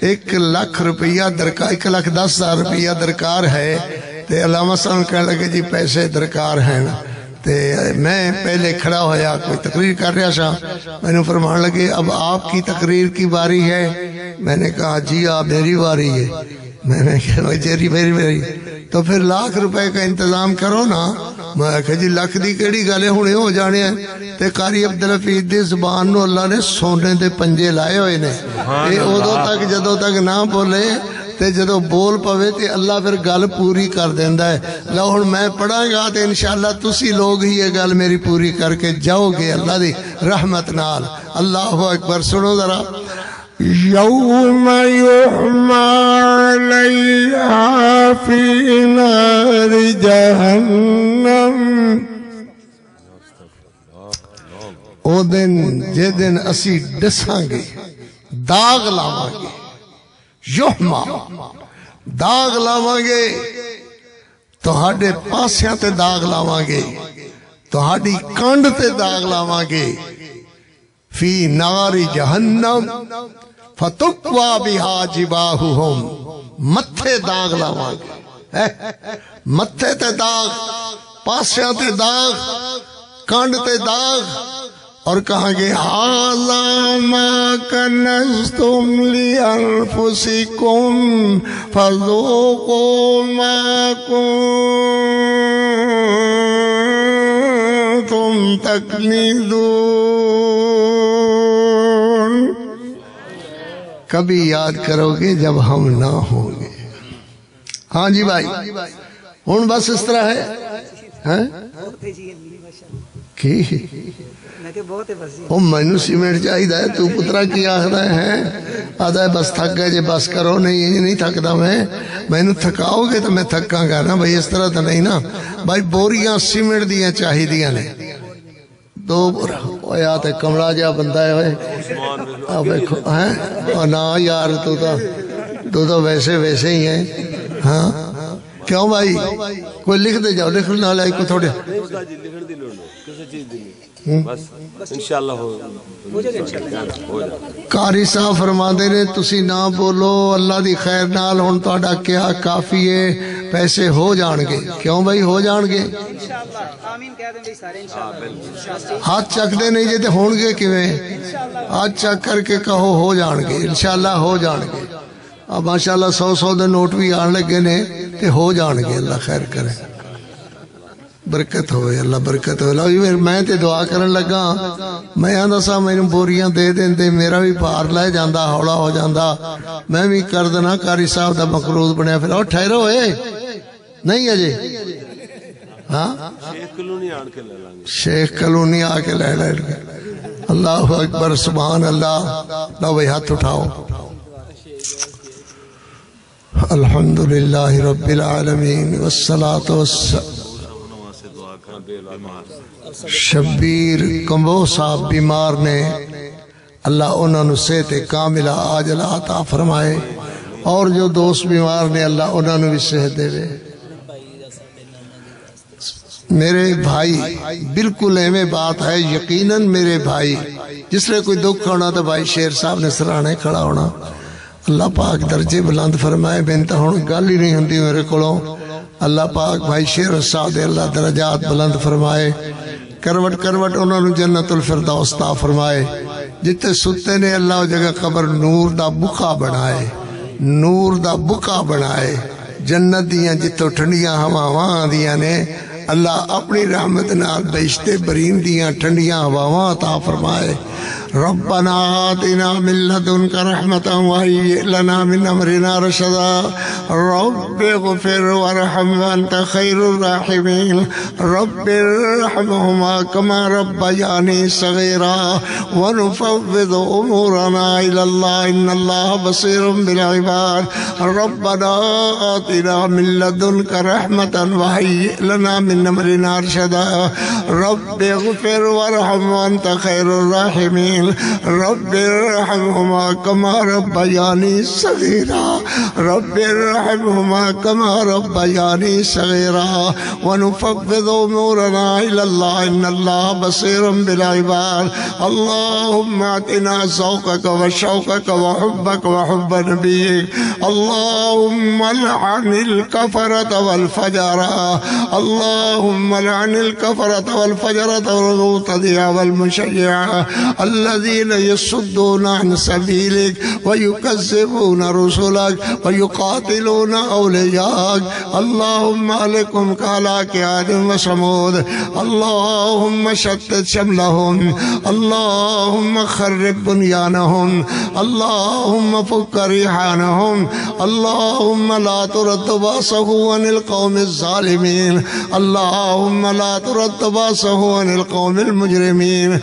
ایک لاکھ روپیہ درکار ایک لاکھ دس ہزار روپیہ درکار ہے۔ تے علامہ صاحب کہنے لگے جی پیسے درکار ہیں تے میں پہلے کھڑا ہویا کوئی تقریر کر رہا تھا میں نے فرمان لگے اب آپ کی تقریر کی باری ہے۔ میں نے کہا جی آپ میری باری ہے۔ میں نے کہا جیری میری میری تو پھر لاکھ روپے کا انتظام کرو نا۔ میں کہا جی لاکھ دی کیڑی گالے ہونے ہو جانے ہیں۔ تے قاری عبدالحفیظ دی زبان نو اللہ نے سونے دے پنجے لائے ہوئے نے۔ اے ادو تک جدو تک نہ بولے تے جدو بول پوے تے اللہ پھر گل پوری کر دیندا ہے۔ لو ہن میں پڑھاں گا تے انشاءاللہ تسی لوگ ہی یہ گل میری پوری کر کے جاؤ گے اللہ دی رحمت نال۔ اللہ اکبر سنو ذرا۔ یوم یحما علیہا فی نار جہنم۔ او دن جے دن اسی ڈساں گے داغ لاواں گے۔ یحما داغ لاواں گے، تہاڈے پاسیاں تے داغ لاواں گے، تہاڈی کنڈ تے داغ لاواں گے۔ فی نار جہنم فتقوا بها جباہہم متھے داغ لاواں گے۔ متھے تے داغ، پاسیاں تے داغ، کنڈ تے داغ اور کہاں گے حالا ما کنزتم لانفسکم فذوقوا ما کنتم تکنیدون کبھی یاد کرو گے جب ہم نہ ہوں گے۔ ہاں جی بھائی، ہوں بس اس طرح ہے ہاں؟ مینو سیمنٹ چاہیے تو پترا کی آخر ہے آدھا بس تھک گئے جی بس کرو، نہیں نہیں تھکتا میں۔ مینو تھکاؤ گے تو میں تھکاں گا نا، بھائی، اس طرح تو نہیں نا۔ بھائی، بوریاں سیمنٹ دیا چاہیے نے۔ دو بور یا تے کملا جا بندہ ہے ہوئے آ بیکھو نا یار، تو تو تو تو ویسے ویسے ہی ہیں۔ ہاں؟ کیوں بھائی؟ کوئی لکھ دے جاؤ، لکھ نہ لائے کو تھوڑے۔ بس انشاءاللہ ہو ہو جائے قاری صاحب فرما دے نے تسی نہ بولو اللہ دی خیر نال ہن تہاڈا کیا کافی ہے پیسے ہو جان گے۔ کیوں بھائی ہو جان گے؟ ہاتھ چک دے نہیں جے تے ہون گے کیویں؟ ہاتھ چک کر کے کہو ہو جان گے انشاءاللہ ہو جان گے۔ اب ماشاءاللہ سو سو دے نوٹ بھی آن لگے نے تے ہو جان گے اللہ خیر کرے۔ برکت ہوئے اللہ برکت ہوئے۔ اللہ میں تے دعا کرن لگا۔ میں آندا سا مینوں بوریاں دے دین دے میرا بھی پار لے جاندا ہولا ہو جاندا۔ میں بھی کر دینا قاری صاحب دا مقروض بنیا۔ پھر او ٹھہرو اے۔ نہیں اجے۔ ہاں؟ شیخ کلونی آن کے لے لیں گے شیخ کلونی آ کے لے لے۔ اللہ اکبر سبحان اللہ۔ لو بھائی ہاتھ اٹھاؤ۔ الحمدللہ رب العالمین والصلاة والسلام شبیر کمبو صاحب بیمار نے اللہ انہوں نے صحت کاملہ آجلہ عطا فرمائے اور جو دوست بیمار نے اللہ انہوں نے بھی صحت دے وے میرے بھائی، بالکل ایویں بات ہے، یقیناً میرے بھائی، جس لیے کوئی دکھ ہونا تو بھائی شیر صاحب نے سرانے کھڑا ہونا۔ اللہ پاک درجے بلند فرمائے بینتا ہوں گالی نہیں ہندی میرے کولوں۔ اللہ پاک بھائی شیر صاحب اللہ درجات بلند فرمائے۔ کروٹ کروٹ انہوں نے جنت الفردوس تا فرمائے۔ جتے ستے نے اللہ جگہ قبر نور دا بکا بنائے۔ نور دا بکا بنائے۔ جنت دیاں جتو ٹھنڈیاں ہواواں دیاں نے، اللہ اپنی رحمت نال بیشتے برین دیاں ٹھنڈیاں ہواواں عطا فرمائے۔ ربنا آتنا من لدنك رحمة وهيئ لنا من أمرنا رشدا. رب اغفر وارحم وأنت خير الراحمين. رب ارحمهما كما ربياني صغيرا. ونفوض أمورنا إلى الله. إن الله بصير بالعباد. ربنا آتنا من لدنك رحمة وهيئ لنا من أمرنا رشدا. رب اغفر وارحم وأنت خير الراحمين. رب ارحمهما كما ربياني صغيرا رب ارحمهما كما ربياني صغيرا ونفوض امورنا الى الله ان الله بصير بالعباد اللهم اعطنا ذوقك وشوقك وحبك وحب نبيك اللهم لعن الكفرة والفجرة اللهم لعن الكفرة والفجرة والمبتدعة والمشيعة الذين يصدون عن سبيلك ويكذبون رسلك ويقاتلون أولياءك. اللهم عليكم كالاك عاد وصمود اللهم شتت شملهم. اللهم خرب بنيانهم. اللهم فك ريحانهم. اللهم لا ترد باسه عن القوم الظالمين. اللهم لا ترد باسه عن القوم المجرمين.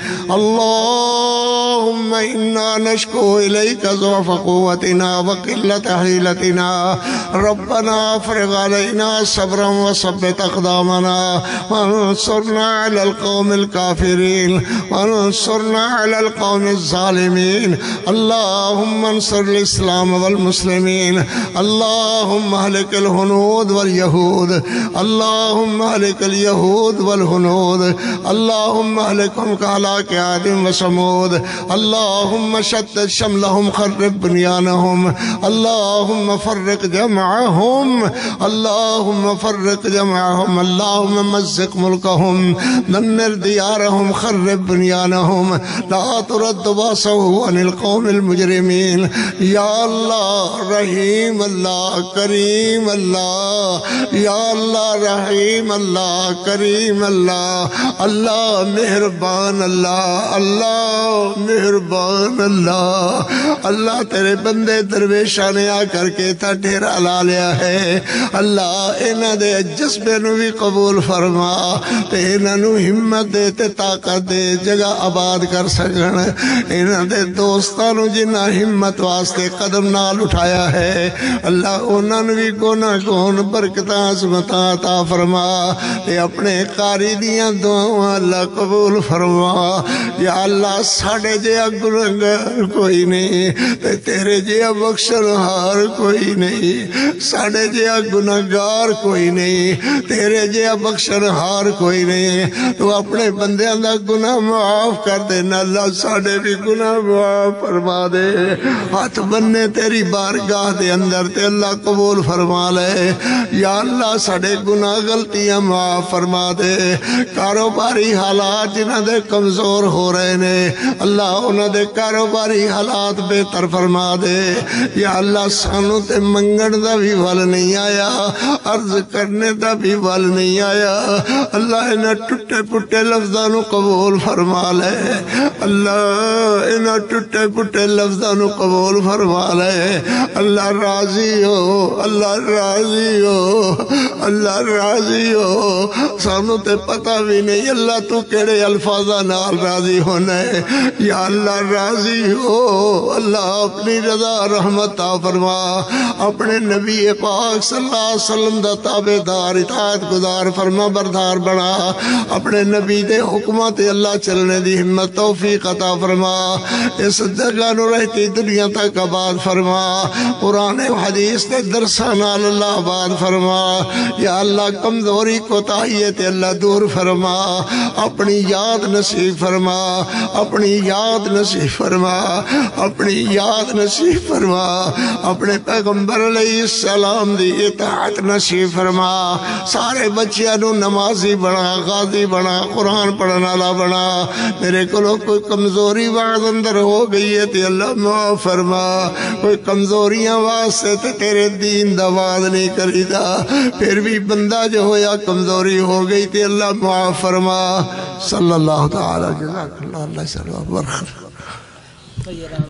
اللهم إنا نشكو إليك ضعف قوتنا وقلة حيلتنا. ربنا افرغ علينا صبرا وثبت أقدامنا. وانصرنا على القوم الكافرين. وانصرنا على القوم الظالمين. اللهم انصر الإسلام والمسلمين. اللهم اهلك الهنود واليهود. اللهم اهلك اليهود والهنود. اللهم اهلكهم كهلاك عاد وثمود. اللهم شتت شملهم خرب بنيانهم اللهم فرق جمعهم اللهم فرق جمعهم اللهم مزق ملكهم دمر ديارهم خرب بنيانهم لا ترد باسه عن القوم المجرمين يا الله رحيم الله كريم الله يا الله رحيم الله كريم الله الله مہربان، اللہ اللہ مہربان اللہ۔ اللہ تیرے بندے درویشاں نے آ کر کے تا ڈھیرا لا لیا ہے۔ اللہ انہاں دے جذبے نو بھی قبول فرما تے انہاں نو ہمت دے تے طاقت دے جگہ آباد کر سکن۔ انہاں دے دوستاں نو جنہ ہمت واسطے قدم نال اٹھایا ہے، اللہ انہاں نو بھی گناہ گون برکتاں، عظمتاں عطا فرما تے اپنے قاری دیاں دعاواں اللہ قبول فرما۔ یا اللہ ساڑے جے گناہگار کوئی نہیں تیرے جے بخشن ہار کوئی نہیں ساڑے جے گناہگار کوئی نہیں، تیرے جے بخشن ہار کوئی نہیں، تو اپنے بندیاں دا گناہ معاف کر دے نا اللہ ساڑے بھی گناہ معاف فرما دے۔ ہاتھ بننے تیری بارگاہ دے اندر تے اللہ قبول فرما لے۔ یا اللہ ساڑے گناہ غلطیاں معاف فرما دے۔ کاروباری حالات جنہ دے کمزور ہو رہے نے، اللہ انہ دے کاروباری حالات بہتر فرما دے۔ یا اللہ، سانو تے منگن دا بھی ول نہیں آیا، عرض کرنے دا بھی ول نہیں آیا۔ اللہ انہ ٹوٹے پٹے لفظاں نو قبول فرما لے۔ اللہ انہ ٹوٹے پٹے لفظاں نو قبول فرما لے۔ اللہ راضی ہو، اللہ راضی ہو، اللہ راضی ہو۔ سانو تے پتہ بھی نہیں اللہ تو کیڑے الفاظہ نال راضی ہونا ہے۔ یا اللہ راضی ہو، اللہ اپنی رضا، رحمت فرما۔ اپنے نبی پاک صلی اللہ علیہ وسلم دا تابع دار اطاعت گزار فرما، بردار بنا۔ اپنے نبی دے حکمت اللہ چلنے دی ہمت، توفیق عطا فرما۔ اس جگہ نو رہتی دنیا تک آباد فرما۔ قرآن و حدیث دے درسان اللہ آباد فرما۔ یا اللہ کمزوری کو تاہیت اللہ دور فرما۔ اپنی یاد نصیب فرما۔ اپنی یاد نصیب فرما، اپنی یاد نصیب فرما، اپنے پیغمبر علیہ السلام دی اطاعت نصیب فرما۔ سارے بچیاں نو نمازی بنا، غازی بنا، قرآن پڑھنا لا بنا۔ میرے کو کوئی کمزوری بعد اندر ہو گئی ہے تے اللہ معاف فرما۔ کوئی کمزوریاں واسطے تے تیرے دین دا وعد نہیں کریدا۔ پھر بھی بندہ جو ہویا کمزوری ہو گئی تے اللہ معاف فرما۔ صلى الله تعالى جزاك الله الله يسلمك